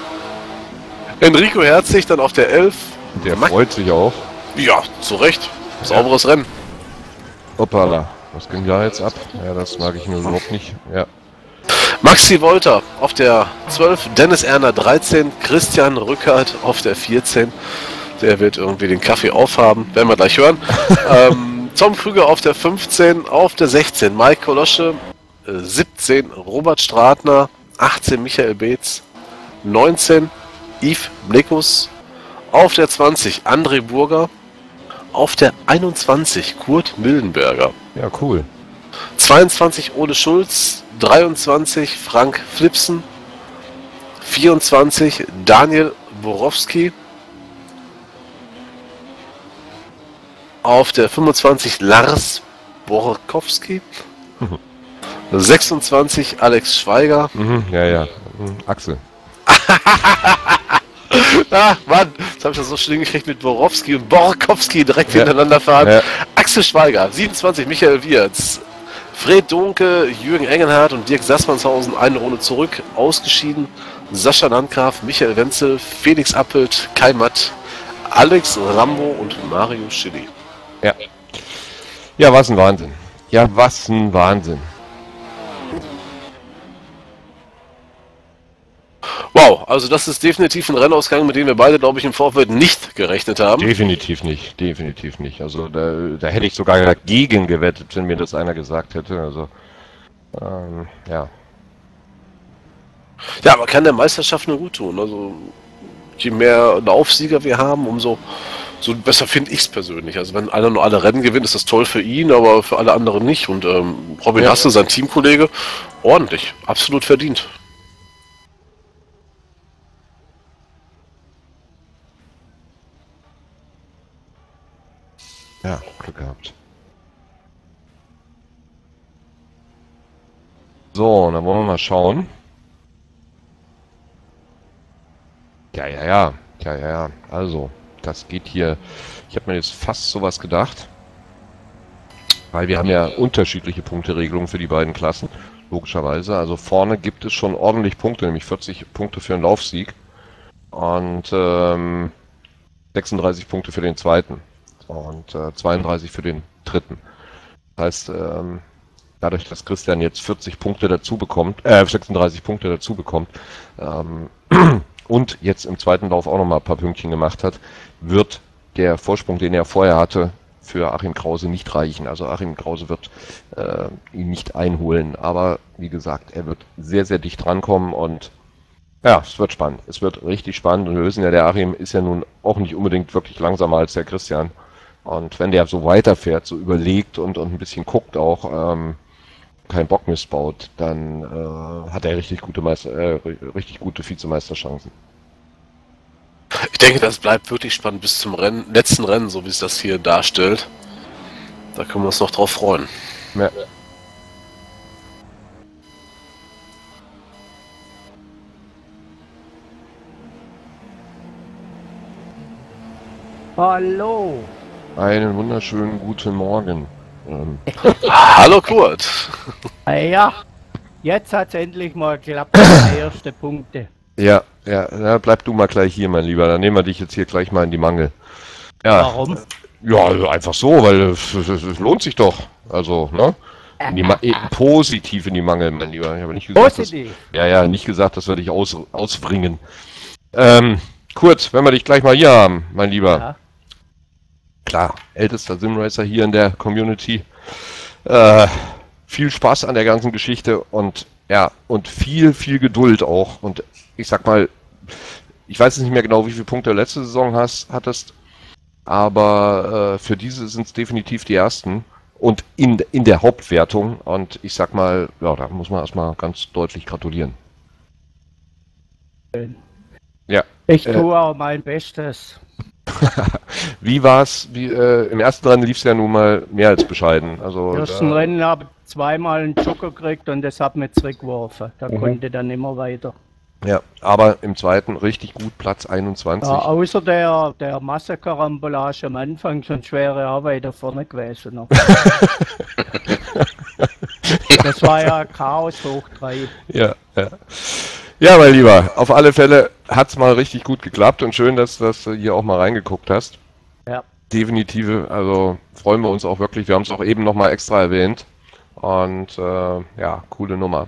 Enrico Herzig dann auf der 11. Der Max- freut sich auch. Ja, zu Recht. Sauberes Rennen. Hoppala. Was ging da jetzt ab? Ja, das mag ich nur überhaupt nicht. Ja. Maxi Wolter auf der 12, Dennis Erner 13, Christian Rückert auf der 14. Der wird irgendwie den Kaffee aufhaben, werden wir gleich hören. ähm, Tom Krüger auf der 15, auf der 16 Mike Kolosche, äh, 17 Robert Stratner, 18 Michael Beetz, 19 Yves Blekus, auf der 20 André Burger, auf der 21 Kurt Mildenberger. Ja, cool. 22 Ole Schulz, 23 Frank Flipsen, 24 Daniel Borowski, auf der 25 Lars Borkowski, 26 Alex Schweiger. Mhm, ja, ja. Mhm, Axel. Ah, Mann, jetzt habe ich das so schön gekriegt mit Borowski und Borkowski direkt Ja. hintereinander fahren. Ja. Axel Schweiger, 27 Michael Wirz, Fred Dunke, Jürgen Engelhardt und Dirk Sassmannshausen eine Runde zurück, ausgeschieden. Sascha Landgraf, Michael Wenzel, Felix Appelt, Kai Matt, Alex Rambo und Mario Schilly. Ja. Ja, was ein Wahnsinn. Ja, was ein Wahnsinn. Wow, also das ist definitiv ein Rennausgang, mit dem wir beide, glaube ich, im Vorfeld nicht gerechnet haben. Definitiv nicht, definitiv nicht. Also da, da hätte ich sogar dagegen gewettet, wenn mir das einer gesagt hätte. Also ähm, ja. Ja, aber kann der Meisterschaft nur gut tun. Also je mehr Laufsieger wir haben, umso so besser finde ich es persönlich. Also wenn einer nur alle Rennen gewinnt, ist das toll für ihn, aber für alle anderen nicht. Und ähm, Robin Ja. Hasse, sein Teamkollege, ordentlich, absolut verdient. Ja, Glück gehabt. So, dann wollen wir mal schauen. Ja, ja, ja. Ja, ja, ja. Also, das geht hier. Ich habe mir jetzt fast sowas gedacht. Weil wir haben ja unterschiedliche Punkteregelungen für die beiden Klassen. Logischerweise. Also vorne gibt es schon ordentlich Punkte, nämlich 40 Punkte für einen Laufsieg. Und ähm, 36 Punkte für den zweiten und äh, 32 für den dritten. Das heißt, ähm, dadurch, dass Christian jetzt 40 Punkte dazu bekommt, äh, 36 Punkte dazu bekommt ähm, und jetzt im zweiten Lauf auch nochmal ein paar Pünktchen gemacht hat, wird der Vorsprung, den er vorher hatte, für Achim Krause nicht reichen. Also Achim Krause wird äh, ihn nicht einholen. Aber wie gesagt, er wird sehr, sehr dicht rankommen und ja, es wird spannend. Es wird richtig spannend und wir wissen ja, der Achim ist ja nun auch nicht unbedingt wirklich langsamer als der Christian. Und wenn der so weiterfährt, so überlegt und, und ein bisschen guckt auch, ähm, keinen Bock missbaut, dann äh, hat er richtig gute Meister, äh, richtig gute Vizemeisterchancen. Ich denke, das bleibt wirklich spannend bis zum Rennen, letzten Rennen, so wie es das hier darstellt. Da können wir uns noch drauf freuen. Ja. Hallo. Einen wunderschönen guten Morgen. Ähm, Hallo Kurt. Ah Ja, jetzt hat es endlich mal geklappt, die ersten Punkte. ja, ja, ja, bleib du mal gleich hier, mein Lieber. Dann nehmen wir dich jetzt hier gleich mal in die Mangel. Ja, Warum? ja, einfach so, weil es, es, es lohnt sich doch. Also, ne? In die eh, positiv in die Mangel, mein Lieber. Ich habe nicht gesagt, dass, Positiv. ja, ja, nicht gesagt, dass wir dich aus, ausbringen. Ähm, Kurt, wenn wir dich gleich mal hier haben, mein Lieber. Ja. Klar, ältester Simracer hier in der Community. Äh, viel Spaß an der ganzen Geschichte und ja, und viel, viel Geduld auch. Und ich sag mal, ich weiß nicht mehr genau, wie viele Punkte du letzte Saison hast, hattest, aber äh, für diese sind es definitiv die ersten und in, in der Hauptwertung. Und ich sag mal, ja, da muss man erstmal ganz deutlich gratulieren. Ja. Ich Äh. tue auch mein Bestes. Wie war's? Wie, äh, Im ersten Rennen lief es ja nun mal mehr als bescheiden. Also Im ersten da- Rennen habe ich zweimal einen Joker gekriegt und das hat mich zurückgeworfen. Da Mhm. konnte dann immer weiter. Ja, aber im zweiten richtig gut, Platz 21. Ja, außer der, der Massenkarambolage am Anfang, wäre er auch weiter vorne gewesen. Noch. das war ja Chaos hoch drei. Ja, ja. Ja, mein Lieber, auf alle Fälle hat's mal richtig gut geklappt und schön, dass, dass du hier auch mal reingeguckt hast. Ja. Definitive, also freuen wir uns auch wirklich. Wir haben es auch eben nochmal extra erwähnt. Und äh, ja, coole Nummer.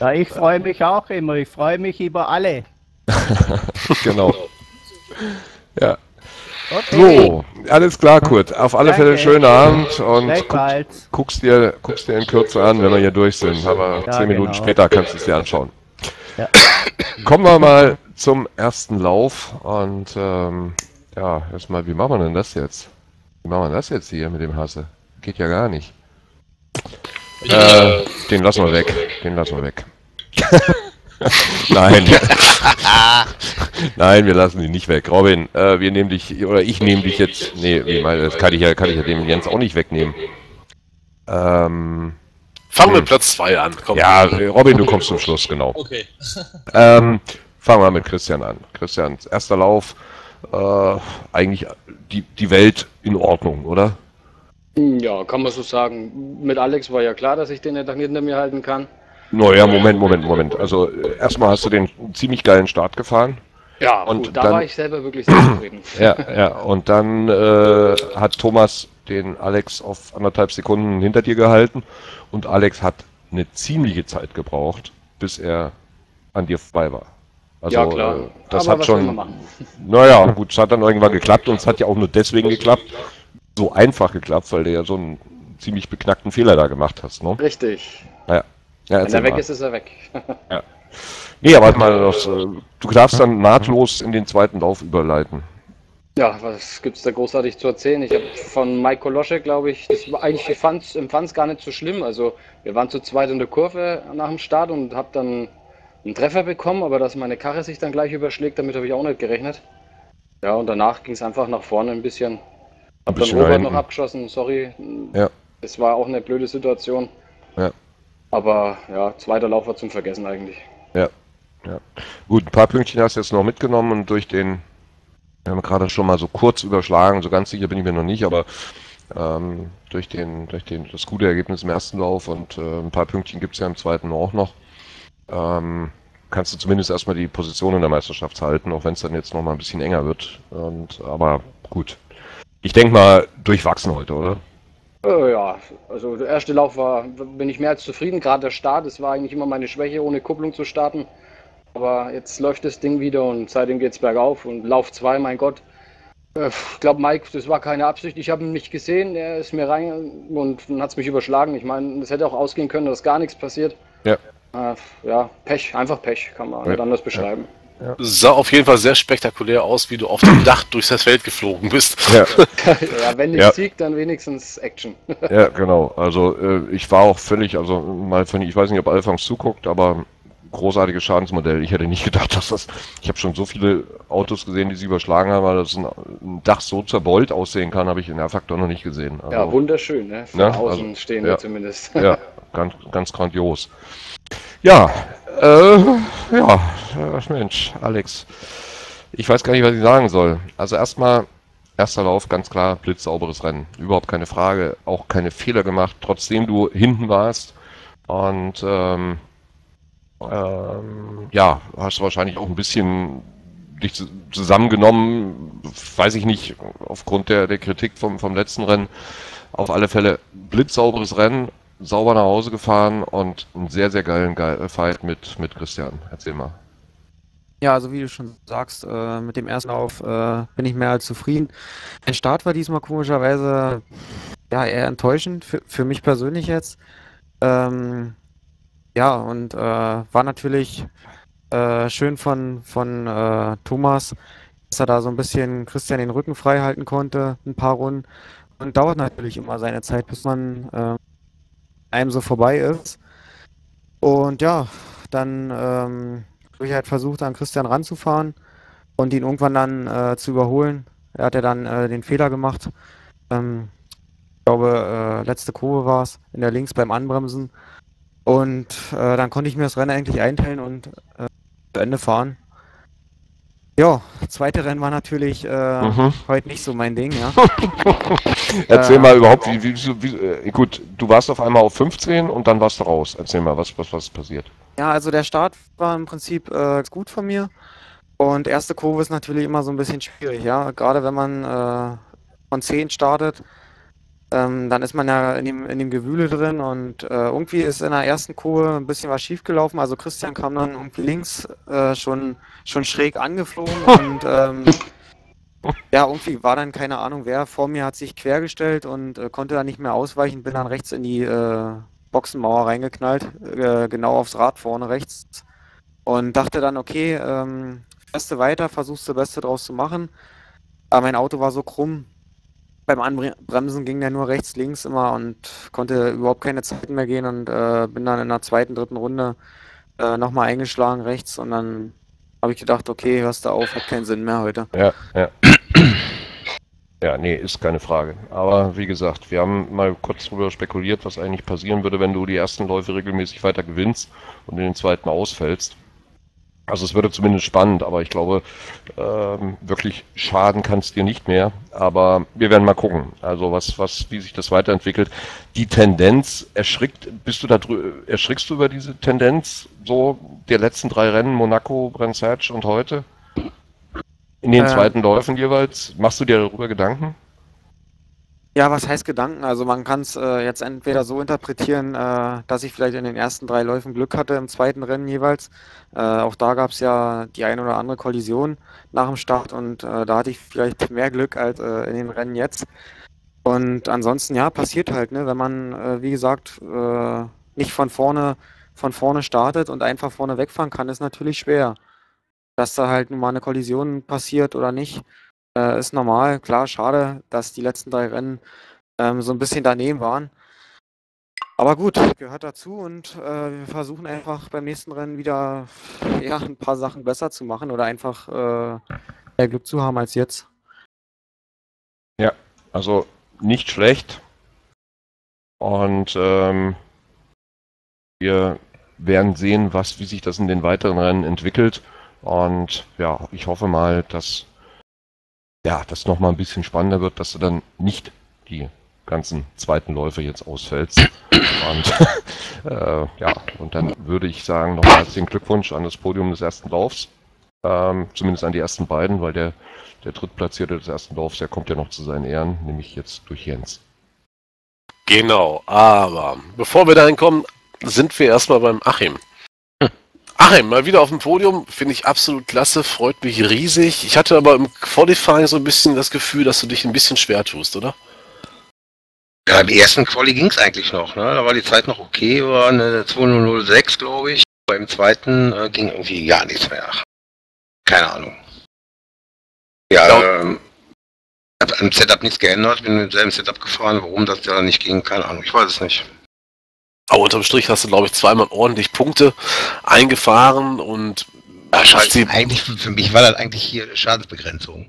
Ja, ich freue mich auch immer. Ich freue mich über alle. Genau. Ja. Okay. So, alles klar, Kurt. Auf alle Danke. Fälle schönen Abend und guck, guckst, dir, guckst dir in Kürze an, wenn wir hier durch sind. Aber Ja, zehn Minuten genau. später kannst du es dir anschauen. Ja. Kommen wir mal zum ersten Lauf und ähm, ja, erstmal, wie machen wir denn das jetzt? Wie machen wir das jetzt hier mit dem Hasse? Geht ja gar nicht. Äh, den lassen wir weg. Den lassen wir weg. Nein. Nein, wir lassen ihn nicht weg. Robin, äh, wir nehmen dich, oder ich nehme dich jetzt. Nee, wie meine, das kann ich ja, kann ich ja dem Jens auch nicht wegnehmen. Ähm, Fangen wir mit Platz 2 an. Komm. ja, Robin, du kommst zum Schluss, genau. Okay. Ähm, fangen wir mit Christian an. Christian, erster Lauf, äh, eigentlich die, die Welt in Ordnung, oder? Ja, kann man so sagen. Mit Alex war ja klar, dass ich den nicht hinter mir halten kann. Naja, Moment, Moment, Moment. Also äh, erstmal hast du den ziemlich geilen Start gefahren. Ja, Und gut, da dann- war ich selber wirklich sehr zufrieden. Ja, ja. Und dann äh, hat Thomas den Alex auf anderthalb Sekunden hinter dir gehalten und Alex hat eine ziemliche Zeit gebraucht, bis er an dir vorbei war. Also ja, klar. äh, das Aber hat schon. Naja, gut, es hat dann irgendwann geklappt und es hat ja auch nur deswegen geklappt, so einfach geklappt, weil du ja so einen ziemlich beknackten Fehler da gemacht hast, ne? Richtig. Ja. Ja, Wenn er weg mal. ist, ist er weg. Nee, aber mal, das, äh, du darfst dann nahtlos in den zweiten Lauf überleiten. Ja, was gibt's da großartig zu erzählen? Ich habe von Mike Kolosche, glaube ich, das war eigentlich, ich fand's, empfand's gar nicht so schlimm. Also wir waren zu zweit in der Kurve nach dem Start und habe dann einen Treffer bekommen, aber dass meine Karre sich dann gleich überschlägt, damit habe ich auch nicht gerechnet. Ja, und danach ging es einfach nach vorne ein bisschen. Ein Hab dann bisschen Robert nach noch abgeschossen, sorry. Ja. Es war auch eine blöde Situation. Ja. Aber ja, zweiter Lauf war zum Vergessen eigentlich. Ja, ja. Gut, ein paar Pünktchen hast du jetzt noch mitgenommen und durch den, wir haben gerade schon mal so kurz überschlagen, so ganz sicher bin ich mir noch nicht, aber ähm, durch den, durch den, das gute Ergebnis im ersten Lauf und äh, ein paar Pünktchen gibt es ja im zweiten auch noch, ähm, kannst du zumindest erstmal die Position in der Meisterschaft halten, auch wenn es dann jetzt noch mal ein bisschen enger wird. Und, aber gut. Ich denke mal, durchwachsen heute, oder? Äh, ja, also der erste Lauf war, bin ich mehr als zufrieden. Gerade der Start, das war eigentlich immer meine Schwäche, ohne Kupplung zu starten. Aber jetzt läuft das Ding wieder und seitdem geht's bergauf. Und Lauf 2, mein Gott. Äh, Ich glaube, Mike, das war keine Absicht. Ich habe ihn nicht gesehen. Er ist mir rein und dann hat's mich überschlagen. Ich meine, es hätte auch ausgehen können, dass gar nichts passiert. Ja. Äh, ja, Pech, einfach Pech, kann man Ja. nicht anders beschreiben. Sah auf jeden Fall sehr spektakulär aus, wie du auf dem Dach durchs das Feld geflogen bist. Ja. Ja, wenn nicht Ja. Sieg, dann wenigstens Action. Ja, genau. Also äh, ich war auch völlig, also mal völlig, ich weiß nicht, ob Alphons zuguckt, aber großartiges Schadensmodell. Ich hätte nicht gedacht, dass das. Ich habe schon so viele Autos gesehen, die sie überschlagen haben, weil das ein, ein Dach so zerbeult aussehen kann, habe ich in der Faktor noch nicht gesehen. Also, Ja, wunderschön, ne? Von Ne, außen also, stehende ja. zumindest. ja, ganz, ganz grandios. Ja, äh, ja, Mensch, Alex. Ich weiß gar nicht, was ich sagen soll. Also erstmal erster Lauf, ganz klar, blitzsauberes Rennen. Überhaupt keine Frage, auch keine Fehler gemacht, trotzdem du hinten warst. Und ähm, ähm, ja, hast du wahrscheinlich auch ein bisschen dich zu- zusammengenommen, weiß ich nicht, aufgrund der, der Kritik vom, vom letzten Rennen. Auf alle Fälle blitzsauberes Rennen, sauber nach Hause gefahren und einen sehr, sehr geilen Ge Fight mit, mit Christian. Erzähl mal. Ja, also wie du schon sagst, äh, mit dem ersten Lauf äh, bin ich mehr als zufrieden. Mein Start war diesmal komischerweise ja eher enttäuschend für, für mich persönlich jetzt. Ähm, ja, und äh, war natürlich äh, schön von, von äh, Thomas, dass er da so ein bisschen Christian den Rücken frei halten konnte, ein paar Runden. Und dauert natürlich immer seine Zeit, bis man äh, einem so vorbei ist. Und ja, dann ähm, habe ich halt versucht, an Christian ranzufahren und ihn irgendwann dann äh, zu überholen. Er hat ja dann äh, den Fehler gemacht. Ähm, ich glaube, äh, letzte Kurve war es, in der Links beim Anbremsen. Und äh, dann konnte ich mir das Rennen eigentlich einteilen und äh, zu Ende fahren. Ja, zweite Rennen war natürlich äh, Mhm. heute nicht so mein Ding, ja. Erzähl Äh, mal überhaupt, wie, wie, wie, äh, gut, du warst auf einmal auf 15 und dann warst du raus. Erzähl mal, was, was, was passiert? Ja, also der Start war im Prinzip äh, gut von mir. Und erste Kurve ist natürlich immer so ein bisschen schwierig, ja. Gerade wenn man äh, von 10 startet, ähm, dann ist man ja in dem, in dem Gewühle drin und äh, irgendwie ist in der ersten Kurve ein bisschen was schiefgelaufen. Also Christian kam dann irgendwie links äh, schon, schon schräg angeflogen und ähm, ja, irgendwie war dann keine Ahnung wer vor mir hat sich quergestellt und äh, konnte dann nicht mehr ausweichen, bin dann rechts in die äh, Boxenmauer reingeknallt, äh, genau aufs Rad vorne rechts und dachte dann, okay, ähm, fährst du weiter, versuchst du das Beste draus zu machen. Aber mein Auto war so krumm. Beim Anbremsen ging der nur rechts, links immer und konnte überhaupt keine Zeiten mehr gehen und äh, bin dann in der zweiten, dritten Runde äh, nochmal eingeschlagen rechts und dann habe ich gedacht, okay, hörst du auf, hat keinen Sinn mehr heute. Ja, ja. Ja, nee, ist keine Frage. Aber wie gesagt, wir haben mal kurz drüber spekuliert, was eigentlich passieren würde, wenn du die ersten Läufe regelmäßig weiter gewinnst und in den zweiten ausfällst. Also es würde zumindest spannend, aber ich glaube, ähm, wirklich schaden kann es dir nicht mehr. Aber wir werden mal gucken, also was, was, wie sich das weiterentwickelt. Die Tendenz erschrickt, bist du da erschrickst du über diese Tendenz so der letzten drei Rennen, Monaco, Brensage und heute? In den Ähm. zweiten Läufen jeweils? Machst du dir darüber Gedanken? Ja, was heißt Gedanken? Also man kann es äh, jetzt entweder so interpretieren, äh, dass ich vielleicht in den ersten drei Läufen Glück hatte im zweiten Rennen jeweils. Äh, auch da gab es ja die ein oder andere Kollision nach dem Start und äh, da hatte ich vielleicht mehr Glück als äh, in den Rennen jetzt. Und ansonsten, ja, passiert halt, ne? Wenn man, äh, wie gesagt, nicht von vorne, von vorne startet und einfach vorne wegfahren kann, ist natürlich schwer. Dass da halt nun mal eine Kollision passiert oder nicht, äh, ist normal. Klar, schade, dass die letzten drei Rennen ähm, so ein bisschen daneben waren. Aber gut, gehört dazu und äh, wir versuchen einfach beim nächsten Rennen wieder ja, ein paar Sachen besser zu machen oder einfach äh, mehr Glück zu haben als jetzt. Also nicht schlecht. Und ähm, wir werden sehen, was, wie sich das in den weiteren Rennen entwickelt. Und ja, ich hoffe mal, dass ja, das nochmal ein bisschen spannender wird, dass du dann nicht die ganzen zweiten Läufe jetzt ausfällst. Und äh, ja, und dann würde ich sagen, nochmal herzlichen Glückwunsch an das Podium des ersten Laufs. Ähm, zumindest an die ersten beiden, weil der, der Drittplatzierte des ersten Laufs, der kommt ja noch zu seinen Ehren, nämlich jetzt durch Jens. Genau, aber bevor wir dahin kommen, sind wir erstmal beim Achim. Achim, mal wieder auf dem Podium, finde ich absolut klasse, freut mich riesig. Ich hatte aber im Qualifying so ein bisschen das Gefühl, dass du dich ein bisschen schwer tust, oder? Ja, im ersten Quali ging es eigentlich noch, ne? Da war die Zeit noch okay, war eine 2006, glaube ich. Beim zweiten äh, ging irgendwie gar nichts mehr. Keine Ahnung. Ja, Ja. ähm, hat am Setup nichts geändert, bin mit demselben Setup gefahren, warum das ja nicht ging, keine Ahnung, ich weiß es nicht. Aber unterm Strich hast du, glaube ich, zweimal ordentlich Punkte eingefahren und Ja, die, eigentlich für, mich war das eigentlich hier Schadensbegrenzung.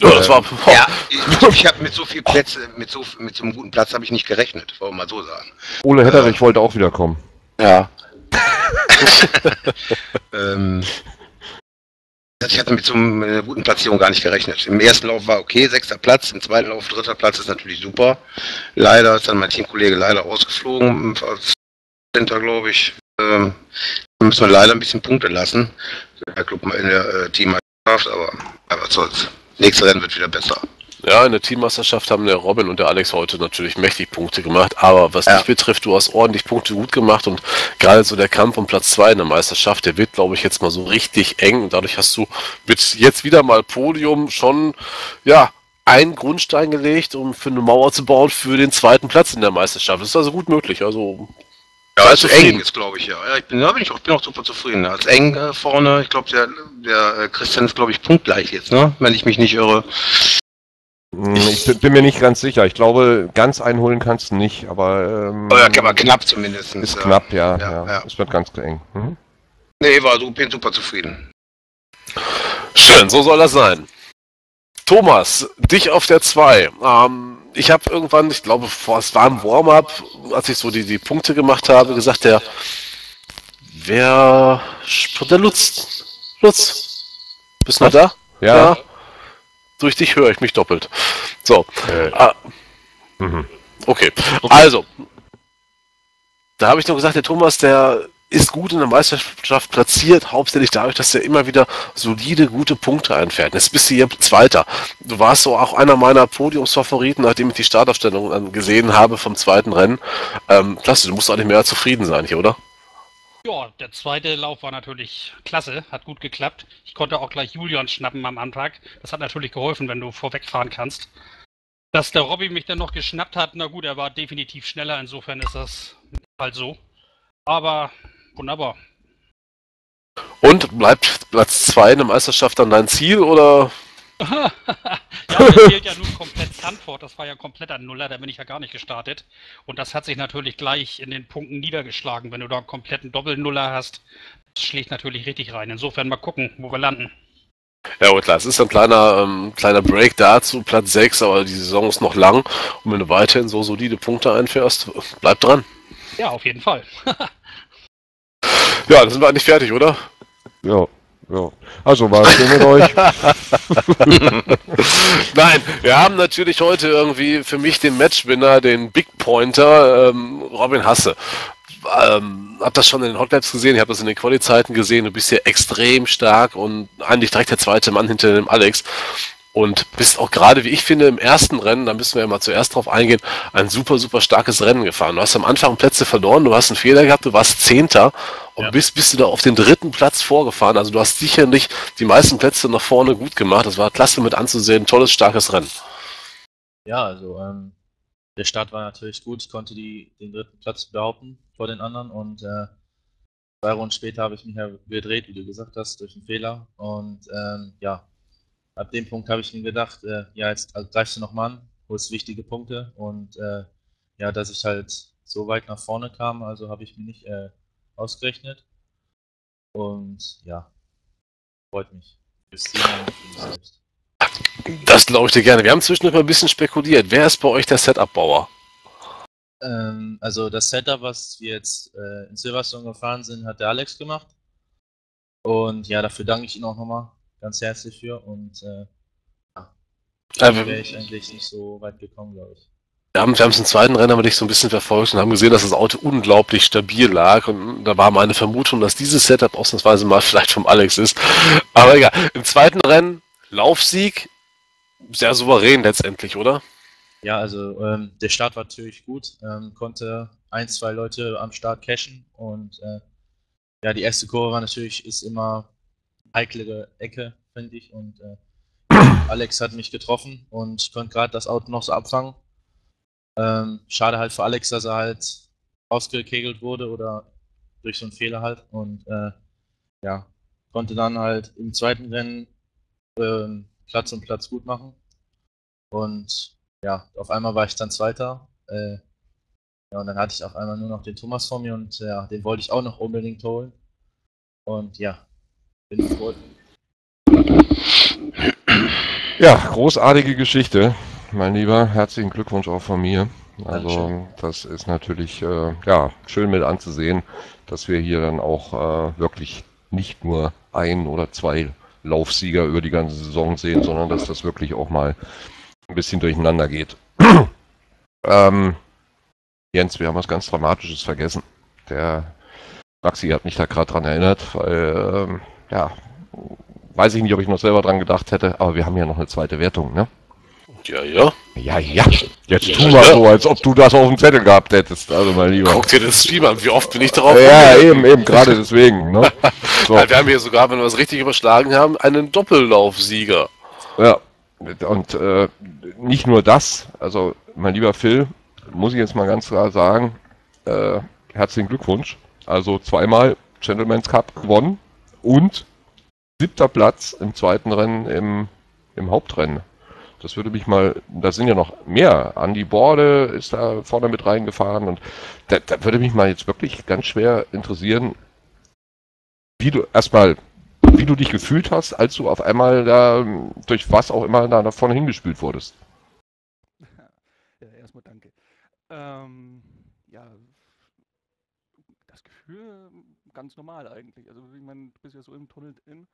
ja, das war, Ja, ich, ich habe mit so viel Plätze, mit so mit so einem guten Platz habe ich nicht gerechnet, wollen wir mal so sagen. Ole Hedderich wollte auch wieder kommen. ja. Ähm, ich hatte mit so einer guten Platzierung gar nicht gerechnet. Im ersten Lauf war okay, sechster Platz, im zweiten Lauf dritter Platz ist natürlich super. Leider ist dann mein Teamkollege leider ausgeflogen, als Center, glaube ich. Ähm, müssen wir leider ein bisschen Punkte lassen. Der Club in der äh, Teammeisterschaft, aber, aber was soll's. Nächste Rennen wird wieder besser. Ja, in der Teammeisterschaft haben der Robin und der Alex heute natürlich mächtig Punkte gemacht, aber was Ja. dich betrifft, du hast ordentlich Punkte gut gemacht und gerade so der Kampf um Platz 2 in der Meisterschaft, der wird, glaube ich, jetzt mal so richtig eng und dadurch hast du mit jetzt wieder mal Podium schon, ja, einen Grundstein gelegt, um für eine Mauer zu bauen für den zweiten Platz in der Meisterschaft. Das ist also gut möglich, also Ja, also zufrieden. eng ist, glaube ich, ja. ja ich bin, da bin ich auch, bin auch super zufrieden. Als eng äh, vorne, ich glaube, der, der äh, Christian ist, glaube ich, punktgleich jetzt, ne? Wenn ich mich nicht irre. Ich bin, mir nicht ganz sicher. Ich glaube, ganz einholen kannst du nicht, aber ähm, Aber, aber knapp zumindest. ist knapp, ja. ja, ja, ja. Es wird ganz eng. Mhm. Nee, war, du bin super zufrieden. Schön, so soll das sein. Thomas, dich auf der 2. Ähm, ich habe irgendwann, ich glaube, vor, es war im Warm-up, als ich so die, die Punkte gemacht habe, gesagt, der wer der Lutz. Lutz. Bist du noch da? Ja. Durch dich höre ich mich doppelt. So. Äh, Ah, mhm. Okay, also, da habe ich nur gesagt, der Thomas, der ist gut in der Meisterschaft platziert, hauptsächlich dadurch, dass er immer wieder solide, gute Punkte einfährt. Jetzt bist du hier Zweiter. Du warst so auch einer meiner Podiumsfavoriten, nachdem ich die Startaufstellung dann gesehen habe vom zweiten Rennen. Ähm, klasse, du musst eigentlich mehr als zufrieden sein hier, oder? Ja, der zweite Lauf war natürlich klasse, hat gut geklappt. Ich konnte auch gleich Julian schnappen am Anfang. Das hat natürlich geholfen, wenn du vorwegfahren kannst. Dass der Robby mich dann noch geschnappt hat, na gut, er war definitiv schneller, insofern ist das halt so. Aber wunderbar. Und bleibt Platz 2 in der Meisterschaft dann dein Ziel oder? ja, mir fehlt ja nun komplett Sanford, das war ja komplett ein Nuller, da bin ich ja gar nicht gestartet. Und das hat sich natürlich gleich in den Punkten niedergeschlagen. Wenn du da einen kompletten Doppelnuller hast, das schlägt natürlich richtig rein. Insofern mal gucken, wo wir landen. Ja, gut, klar, es ist ein kleiner, ähm, kleiner Break dazu, Platz 6, aber die Saison ist noch lang. Und wenn du weiterhin so solide Punkte einfährst, bleib dran. Ja, auf jeden Fall. Ja, dann sind wir eigentlich fertig, oder? Ja, ja. Also war schön mit euch. Nein, wir haben natürlich heute irgendwie für mich den Matchwinner, den Big Pointer, ähm, Robin Hasse. Ähm, hab das schon in den Hotlabs gesehen, ich habe das in den Quali-Zeiten gesehen, du bist hier extrem stark und eigentlich direkt der zweite Mann hinter dem Alex. Und bist auch gerade, wie ich finde, im ersten Rennen, da müssen wir ja mal zuerst drauf eingehen, ein super, super starkes Rennen gefahren. Du hast am Anfang Plätze verloren, du hast einen Fehler gehabt, du warst Zehnter und Ja. bist, bist du da auf den dritten Platz vorgefahren. Also du hast sicherlich die meisten Plätze nach vorne gut gemacht. Das war klasse mit anzusehen, tolles, starkes Rennen. Ja, also ähm, der Start war natürlich gut. Ich konnte die, den dritten Platz behaupten vor den anderen und äh, zwei Runden später habe ich mich ja gedreht, wie du gesagt hast, durch einen Fehler. Und ähm, ja, ab dem Punkt habe ich mir gedacht, äh, ja, jetzt also greifst du nochmal an, holst wichtige Punkte und äh, ja, dass ich halt so weit nach vorne kam, also habe ich mir nicht äh, ausgerechnet. Und ja, freut mich. Das glaube ich dir gerne. Wir haben zwischendurch mal ein bisschen spekuliert. Wer ist bei euch der Setup-Bauer? Ähm, also das Setup, was wir jetzt äh, in Silverstone gefahren sind, hat der Alex gemacht. Und ja, dafür danke ich ihm auch nochmal ganz herzlich für. Und äh, Äh, wäre wir, ich eigentlich nicht so weit gekommen, glaube ich. wir haben wir haben es im zweiten Rennen aber dich so ein bisschen verfolgt und haben gesehen, dass das Auto unglaublich stabil lag. Und da war meine Vermutung, dass dieses Setup ausnahmsweise mal vielleicht vom Alex ist. Aber egal. Im zweiten Rennen Laufsieg. Sehr souverän letztendlich, oder? Ja, also ähm, der Start war natürlich gut. Ähm, konnte ein, zwei Leute am Start cashen. Und äh, ja, die erste Kurve war natürlich, ist immer heiklere Ecke, finde ich. Und äh, Alex hat mich getroffen und konnte gerade das Auto noch so abfangen. Ähm, schade halt für Alex, dass er halt ausgekegelt wurde oder durch so einen Fehler halt. Und äh, ja, konnte dann halt im zweiten Rennen ähm, Platz und Platz gut machen. Und ja, auf einmal war ich dann Zweiter. Äh, ja, und dann hatte ich auf einmal nur noch den Thomas vor mir und ja, den wollte ich auch noch unbedingt holen. Und ja. Ja, großartige Geschichte, mein Lieber. Herzlichen Glückwunsch auch von mir. Also das ist natürlich äh, ja schön mit anzusehen, dass wir hier dann auch äh, wirklich nicht nur ein oder zwei Laufsieger über die ganze Saison sehen, sondern dass das wirklich auch mal ein bisschen durcheinander geht. ähm, Jens, wir haben was ganz Dramatisches vergessen. Der Maxi hat mich da gerade dran erinnert, weil, ähm, ja, weiß ich nicht, ob ich noch selber dran gedacht hätte, aber wir haben ja noch eine zweite Wertung, ne? Ja, ja. Ja, ja. Jetzt Ja, tu mal ja. so, als ob du das auf dem Zettel gehabt hättest, also mein Lieber. Guck dir den Stream an, wie oft bin ich darauf Ja, gekommen? eben, eben, gerade deswegen, ne? So. Ja, wir haben hier sogar, wenn wir es richtig überschlagen haben, einen Doppellaufsieger. Ja, und äh, nicht nur das, also mein lieber Phil, muss ich jetzt mal ganz klar sagen, äh, herzlichen Glückwunsch. Also zweimal Gentleman's Cup gewonnen und siebter Platz im zweiten Rennen im, im Hauptrennen. Das würde mich mal, da sind ja noch mehr. Andy Borde ist da vorne mit reingefahren und da, da würde mich mal jetzt wirklich ganz schwer interessieren, wie du erstmal wie du dich gefühlt hast, als du auf einmal da durch was auch immer da nach vorne hingespült wurdest. Ja, erstmal danke. Ähm, ja, das Gefühl ganz normal eigentlich. Also ich meine, du bist ja so im Tunnel drin.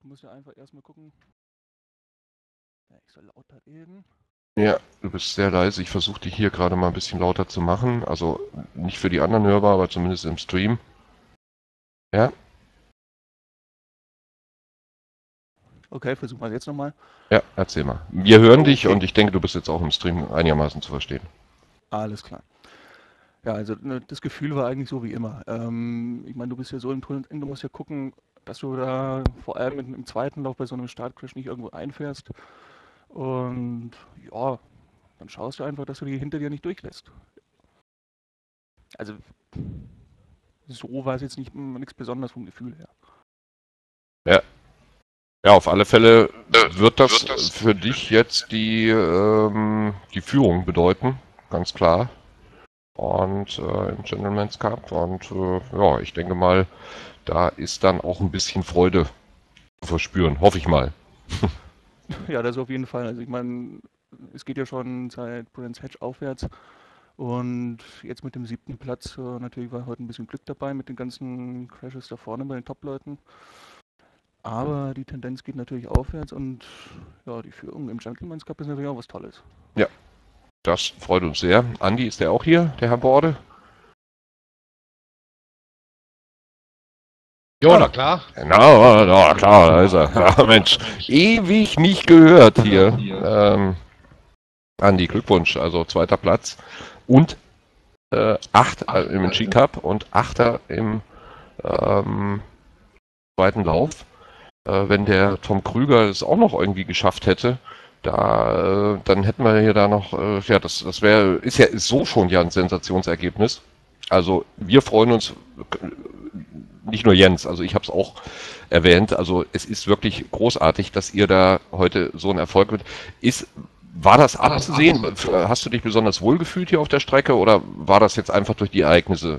Du musst ja einfach erstmal gucken. Ja, ich soll lauter reden. Ja, du bist sehr leise. Ich versuche dich hier gerade mal ein bisschen lauter zu machen. Also nicht für die anderen hörbar, aber zumindest im Stream. Ja, Okay, versuchen wir es jetzt nochmal. ja, erzähl mal. Wir hören dich und ich denke, du bist jetzt auch im Stream einigermaßen zu verstehen. Alles klar. Ja, also ne, das Gefühl war eigentlich so wie immer. Ähm, ich meine, du bist ja so im Tunnel drin, du musst ja gucken, dass du da vor allem im, im zweiten Lauf bei so einem Startcrash nicht irgendwo einfährst. Und ja, dann schaust du einfach, dass du die hinter dir nicht durchlässt. Also so war es jetzt nicht mm, nichts Besonderes vom Gefühl her. Ja, auf alle Fälle wird das für dich jetzt die, ähm, die Führung bedeuten, ganz klar. Und äh, im Gentleman's Cup. Und äh, ja, ich denke mal, da ist dann auch ein bisschen Freude zu verspüren, hoffe ich mal. Ja, das auf jeden Fall. Also ich meine, es geht ja schon seit Brands Hatch aufwärts. Und jetzt mit dem siebten Platz, äh, natürlich war heute ein bisschen Glück dabei mit den ganzen Crashes da vorne bei den Top-Leuten. Aber die Tendenz geht natürlich aufwärts und ja, die Führung im Gentleman's Cup ist natürlich auch was Tolles. Das freut uns sehr. Andi, ist der auch hier, der Herr Borde? Ja, na klar. Na, na klar, da ist er. Ja, Mensch, ewig nicht gehört hier. Ähm, Andi, Glückwunsch, also zweiter Platz. Und äh, acht äh, im G-Cup und achter im ähm, zweiten Lauf. Äh, wenn der Tom Krüger es auch noch irgendwie geschafft hätte, da, äh, dann hätten wir hier da noch, äh, ja, das, das wäre, ist ja so schon ja ein Sensationsergebnis. Also wir freuen uns, äh, nicht nur Jens, also ich habe es auch erwähnt, also es ist wirklich großartig, dass ihr da heute so einen Erfolg mit. Ist, war das abzusehen? Hast du dich besonders wohl gefühlt hier auf der Strecke oder war das jetzt einfach durch die Ereignisse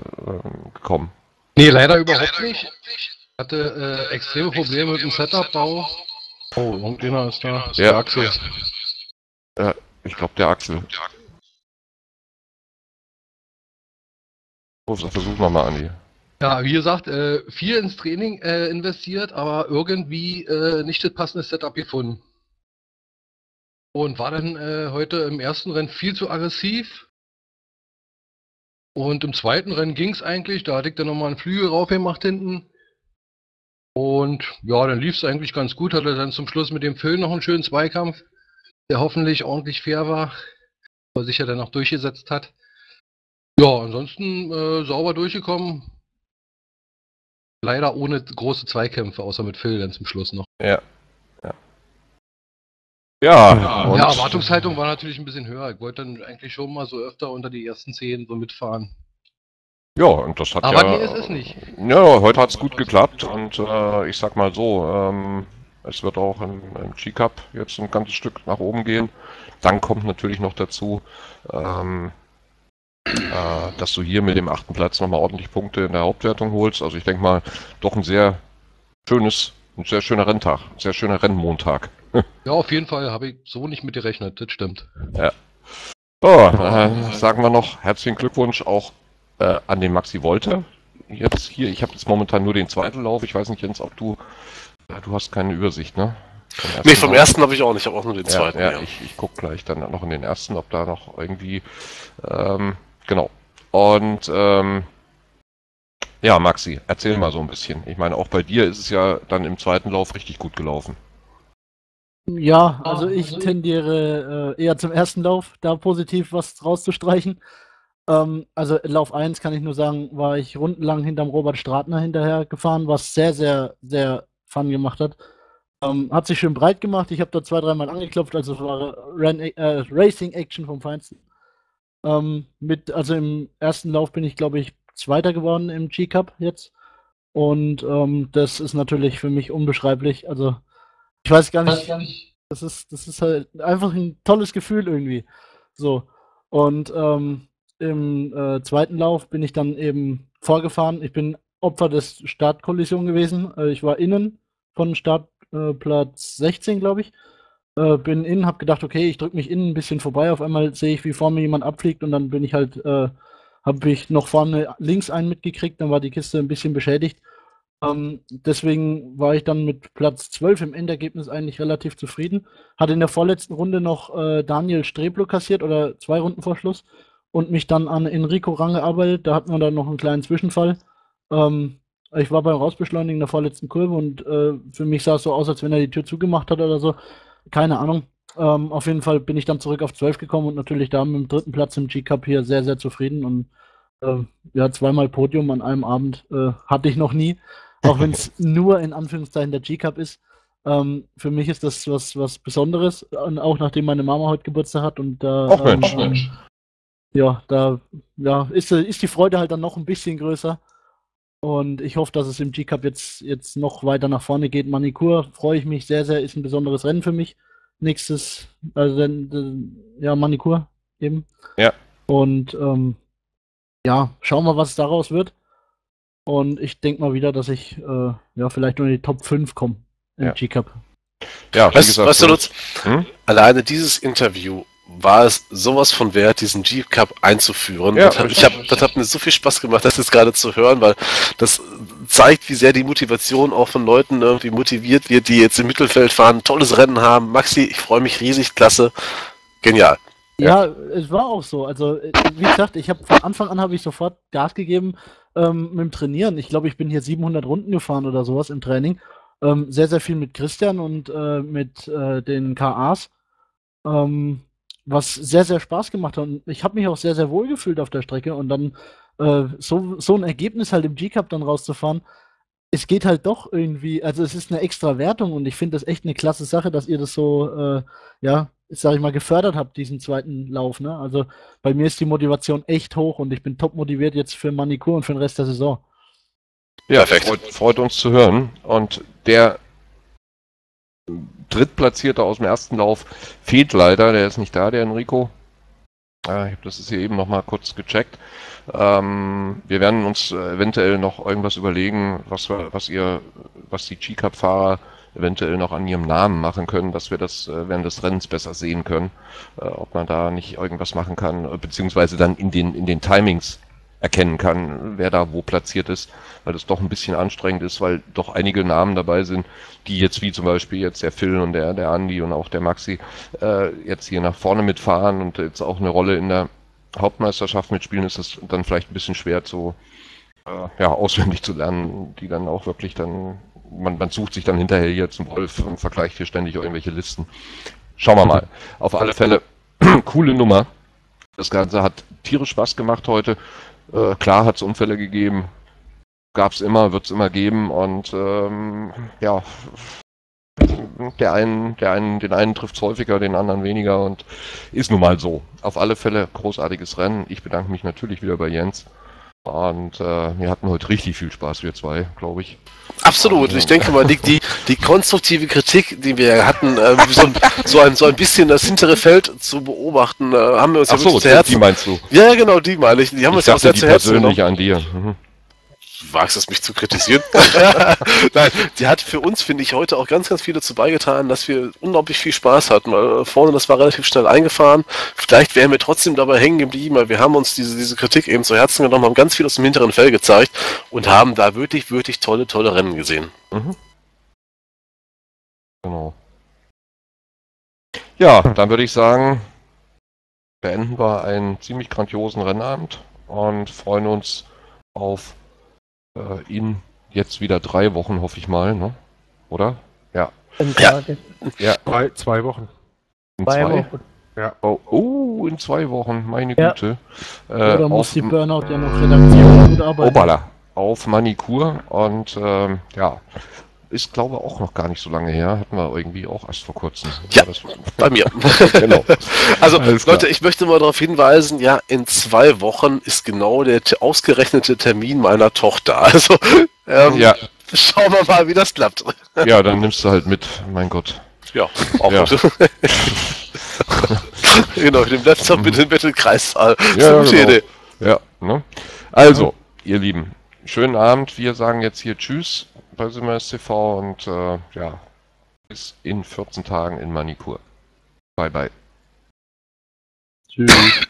gekommen? Nee, leider überhaupt nicht. Ich hatte äh, extreme Probleme mit dem Setup-Bau. Oh, irgendjemand ist da. Ist Ja. der Axel. Äh, ich glaube der Axel. Oh, versuch nochmal, Andi. Ja, wie gesagt, äh, viel ins Training äh, investiert, aber irgendwie äh, nicht das passende Setup gefunden. Und war dann äh, heute im ersten Rennen viel zu aggressiv. Und im zweiten Rennen ging es eigentlich. Da hatte ich dann nochmal einen Flügel raufgemacht hinten. Und ja, dann lief es eigentlich ganz gut. Hatte dann zum Schluss mit dem Phil noch einen schönen Zweikampf, der hoffentlich ordentlich fair war, aber sich ja dann auch durchgesetzt hat. Ja, ansonsten äh, sauber durchgekommen. Leider ohne große Zweikämpfe, außer mit Phil dann zum Schluss noch. Ja. Ja. Ja, ja, Erwartungshaltung war natürlich ein bisschen höher. Ich wollte dann eigentlich schon mal so öfter unter die ersten zehn so mitfahren. Ja, und das hat Aber ja. nee, es ist nicht. Ja, heute hat es gut geklappt und äh, ich sag mal so, ähm, es wird auch im, im G-Cup jetzt ein ganzes Stück nach oben gehen. Dann kommt natürlich noch dazu, ähm, äh, dass du hier mit dem achten Platz nochmal ordentlich Punkte in der Hauptwertung holst. Also ich denke mal, doch ein sehr schönes, ein sehr schöner Renntag, ein sehr schöner Rennmontag. Ja, auf jeden Fall habe ich so nicht mit gerechnet, das stimmt. So, äh, sagen wir noch herzlichen Glückwunsch auch äh, an den Maxi Wolter. Jetzt hier, ich habe jetzt momentan nur den zweiten Lauf. Ich weiß nicht, Jens, ob du Ja, du hast keine Übersicht, ne? Nee, vom ersten habe ich auch nicht, ich habe auch nur den Ja, zweiten. ja, ja. ich, ich gucke gleich dann noch in den ersten, ob da noch irgendwie. Ähm, genau. Und ähm, ja, Maxi, erzähl mal so ein bisschen. Ich meine, auch bei dir ist es ja dann im zweiten Lauf richtig gut gelaufen. Ja, also ich tendiere äh, eher zum ersten Lauf, da positiv was rauszustreichen. Ähm, also Lauf 1 kann ich nur sagen, war ich rundenlang hinterm Robert Stratner hinterher gefahren, was sehr, sehr, sehr Fun gemacht hat. Ähm, hat sich schön breit gemacht. Ich habe da zwei, dreimal angeklopft, also es war Ran äh, Racing Action vom Feinsten. Ähm, mit, also im ersten Lauf bin ich, glaube ich, Zweiter geworden im G-Cup jetzt. Und ähm, das ist natürlich für mich unbeschreiblich. Also ich weiß gar nicht, das ist, das ist halt einfach ein tolles Gefühl irgendwie. So. Und ähm, im äh, zweiten Lauf bin ich dann eben vorgefahren. Ich bin Opfer des Startkollision gewesen. Äh, ich war innen von Startplatz 16, glaube ich. Äh, bin innen, habe gedacht, okay, ich drücke mich innen ein bisschen vorbei. Auf einmal sehe ich, wie vor mir jemand abfliegt und dann bin ich halt, äh, habe ich noch vorne links einen mitgekriegt. Dann war die Kiste ein bisschen beschädigt. Ähm, deswegen war ich dann mit Platz 12 im Endergebnis eigentlich relativ zufrieden. Hatte in der vorletzten Runde noch äh, Daniel Streblo kassiert oder zwei Runden vor Schluss und mich dann an Enrico rangearbeitet. Da hatten wir dann noch einen kleinen Zwischenfall. Ähm, ich war beim Rausbeschleunigen der vorletzten Kurve und äh, für mich sah es so aus, als wenn er die Tür zugemacht hat oder so. Keine Ahnung. Ähm, auf jeden Fall bin ich dann zurück auf 12 gekommen und natürlich da mit dem dritten Platz im G-Cup hier sehr, sehr zufrieden und äh, ja, zweimal Podium an einem Abend äh, hatte ich noch nie. Auch wenn es nur in Anführungszeichen der G-Cup ist. Ähm, für mich ist das was, was Besonderes. Und auch nachdem meine Mama heute Geburtstag hat und da. Ach Mensch, ähm, Mensch. Ja, da ja, ist, ist die Freude halt dann noch ein bisschen größer. Und ich hoffe, dass es im G-Cup jetzt, jetzt noch weiter nach vorne geht. Manikur freue ich mich sehr, sehr, ist ein besonderes Rennen für mich. Nächstes, also dann, ja, Manikur eben. Ja. Und ähm, ja, schauen wir, was daraus wird. Und ich denke mal wieder, dass ich äh, ja vielleicht nur in die Top 5 komme im Ja. G-Cup. Ja, Weißt, gesagt, weißt du, Lutz, Hm? alleine dieses Interview war es sowas von wert, diesen G-Cup einzuführen. Ja, das, hat, ich hab, das hat mir so viel Spaß gemacht, das jetzt gerade zu hören, weil das zeigt, wie sehr die Motivation auch von Leuten irgendwie motiviert wird, die jetzt im Mittelfeld fahren, tolles Rennen haben. Maxi, ich freue mich riesig, klasse. Genial. Ja, es war auch so. Also, äh, wie gesagt, ich habe von Anfang an habe ich sofort Gas gegeben ähm, mit dem Trainieren. Ich glaube, ich bin hier 700 Runden gefahren oder sowas im Training. Ähm, sehr, sehr viel mit Christian und äh, mit äh, den KAs. Ähm, was sehr, sehr Spaß gemacht hat. Und ich habe mich auch sehr, sehr wohl gefühlt auf der Strecke. Und dann äh, so, so ein Ergebnis halt im G-Cup dann rauszufahren, es geht halt doch irgendwie, also es ist eine extra Wertung und ich finde das echt eine klasse Sache, dass ihr das so, äh, ja, sag ich mal, gefördert habt, diesen zweiten Lauf. Ne? Also bei mir ist die Motivation echt hoch und ich bin top motiviert jetzt für Manikur und für den Rest der Saison. Ja. Freut, freut uns zu hören. Und der Drittplatzierte aus dem ersten Lauf fehlt leider, der ist nicht da, der Enrico. Äh, ich habe das hier eben noch mal kurz gecheckt. Ähm, wir werden uns äh, eventuell noch irgendwas überlegen, was wir, was ihr, was die G-Cup-Fahrer eventuell noch an ihrem Namen machen können, dass wir das äh, während des Rennens besser sehen können, äh, ob man da nicht irgendwas machen kann, äh, beziehungsweise dann in den in den Timings erkennen kann, wer da wo platziert ist, weil das doch ein bisschen anstrengend ist, weil doch einige Namen dabei sind, die jetzt wie zum Beispiel jetzt der Phil und der, der Andi und auch der Maxi äh, jetzt hier nach vorne mitfahren und jetzt auch eine Rolle in der Hauptmeisterschaft mitspielen, ist es dann vielleicht ein bisschen schwer zu äh, ja, auswendig zu lernen, die dann auch wirklich dann, man, man sucht sich dann hinterher hier zum Wolf und vergleicht hier ständig irgendwelche Listen. Schauen wir mal. Auf alle Fälle, coole Nummer. Das Ganze hat tierisch Spaß gemacht heute. Äh, klar hat es Unfälle gegeben. Gab es immer, wird es immer geben. Und ähm, ja, der einen, der einen, den einen trifft es häufiger, den anderen weniger und ist nun mal so. Auf alle Fälle großartiges Rennen. Ich bedanke mich natürlich wieder bei Jens. Und äh, wir hatten heute richtig viel Spaß, wir zwei, glaube ich. Absolut. Ich denke mal, die, die, die konstruktive Kritik, die wir hatten, äh, so, ein, so, ein, so ein bisschen das hintere Feld zu beobachten, äh, haben wir uns Ach so, wirklich zu die Herzen. meinst du? Ja, genau, die meine ich. Die haben wir Ich uns auch dachte, sehr die zu Herzen genommen. persönlich an dir. Mhm. Du wagst es, mich zu kritisieren. Nein, die hat für uns, finde ich, heute auch ganz, ganz viel dazu beigetan, dass wir unglaublich viel Spaß hatten. Weil äh, vorne, das war relativ schnell eingefahren. Vielleicht wären wir trotzdem dabei hängen geblieben, weil wir haben uns diese, diese Kritik eben zu Herzen genommen, haben ganz viel aus dem hinteren Feld gezeigt und haben da wirklich, wirklich tolle, tolle Rennen gesehen. Mhm. Genau. Ja, dann würde ich sagen, beenden wir einen ziemlich grandiosen Rennabend und freuen uns auf äh, in jetzt wieder drei Wochen, hoffe ich mal, ne? Oder? Ja. Ja. Tage. Ja, Zwei, zwei Wochen. in Zwei zwei. Wochen. Oh, oh, in zwei Wochen, meine Ja. Güte. Äh, Oder muss auf, die Burnout ja noch Redaktion gut arbeiten? Obala, auf Manikur und ähm, ja, ist glaube auch noch gar nicht so lange her, hatten wir irgendwie auch erst vor kurzem. Ja, das, Bei mir. genau. Also. Leute, ich möchte mal darauf hinweisen, ja, in zwei Wochen ist genau der te- ausgerechnete Termin meiner Tochter. Also, ähm, Ja, schauen wir mal, wie das klappt. ja, dann nimmst du halt mit, mein Gott. Ja, auch Ja. genau, mit dem Laptop mit dem Mittelkreissaal. Ist Ja, genau. Ja, ne? Also, ihr Lieben, schönen Abend. Wir sagen jetzt hier Tschüss bei TV und äh, ja, bis in 14 Tagen in Manikur. Bye bye. Tschüss.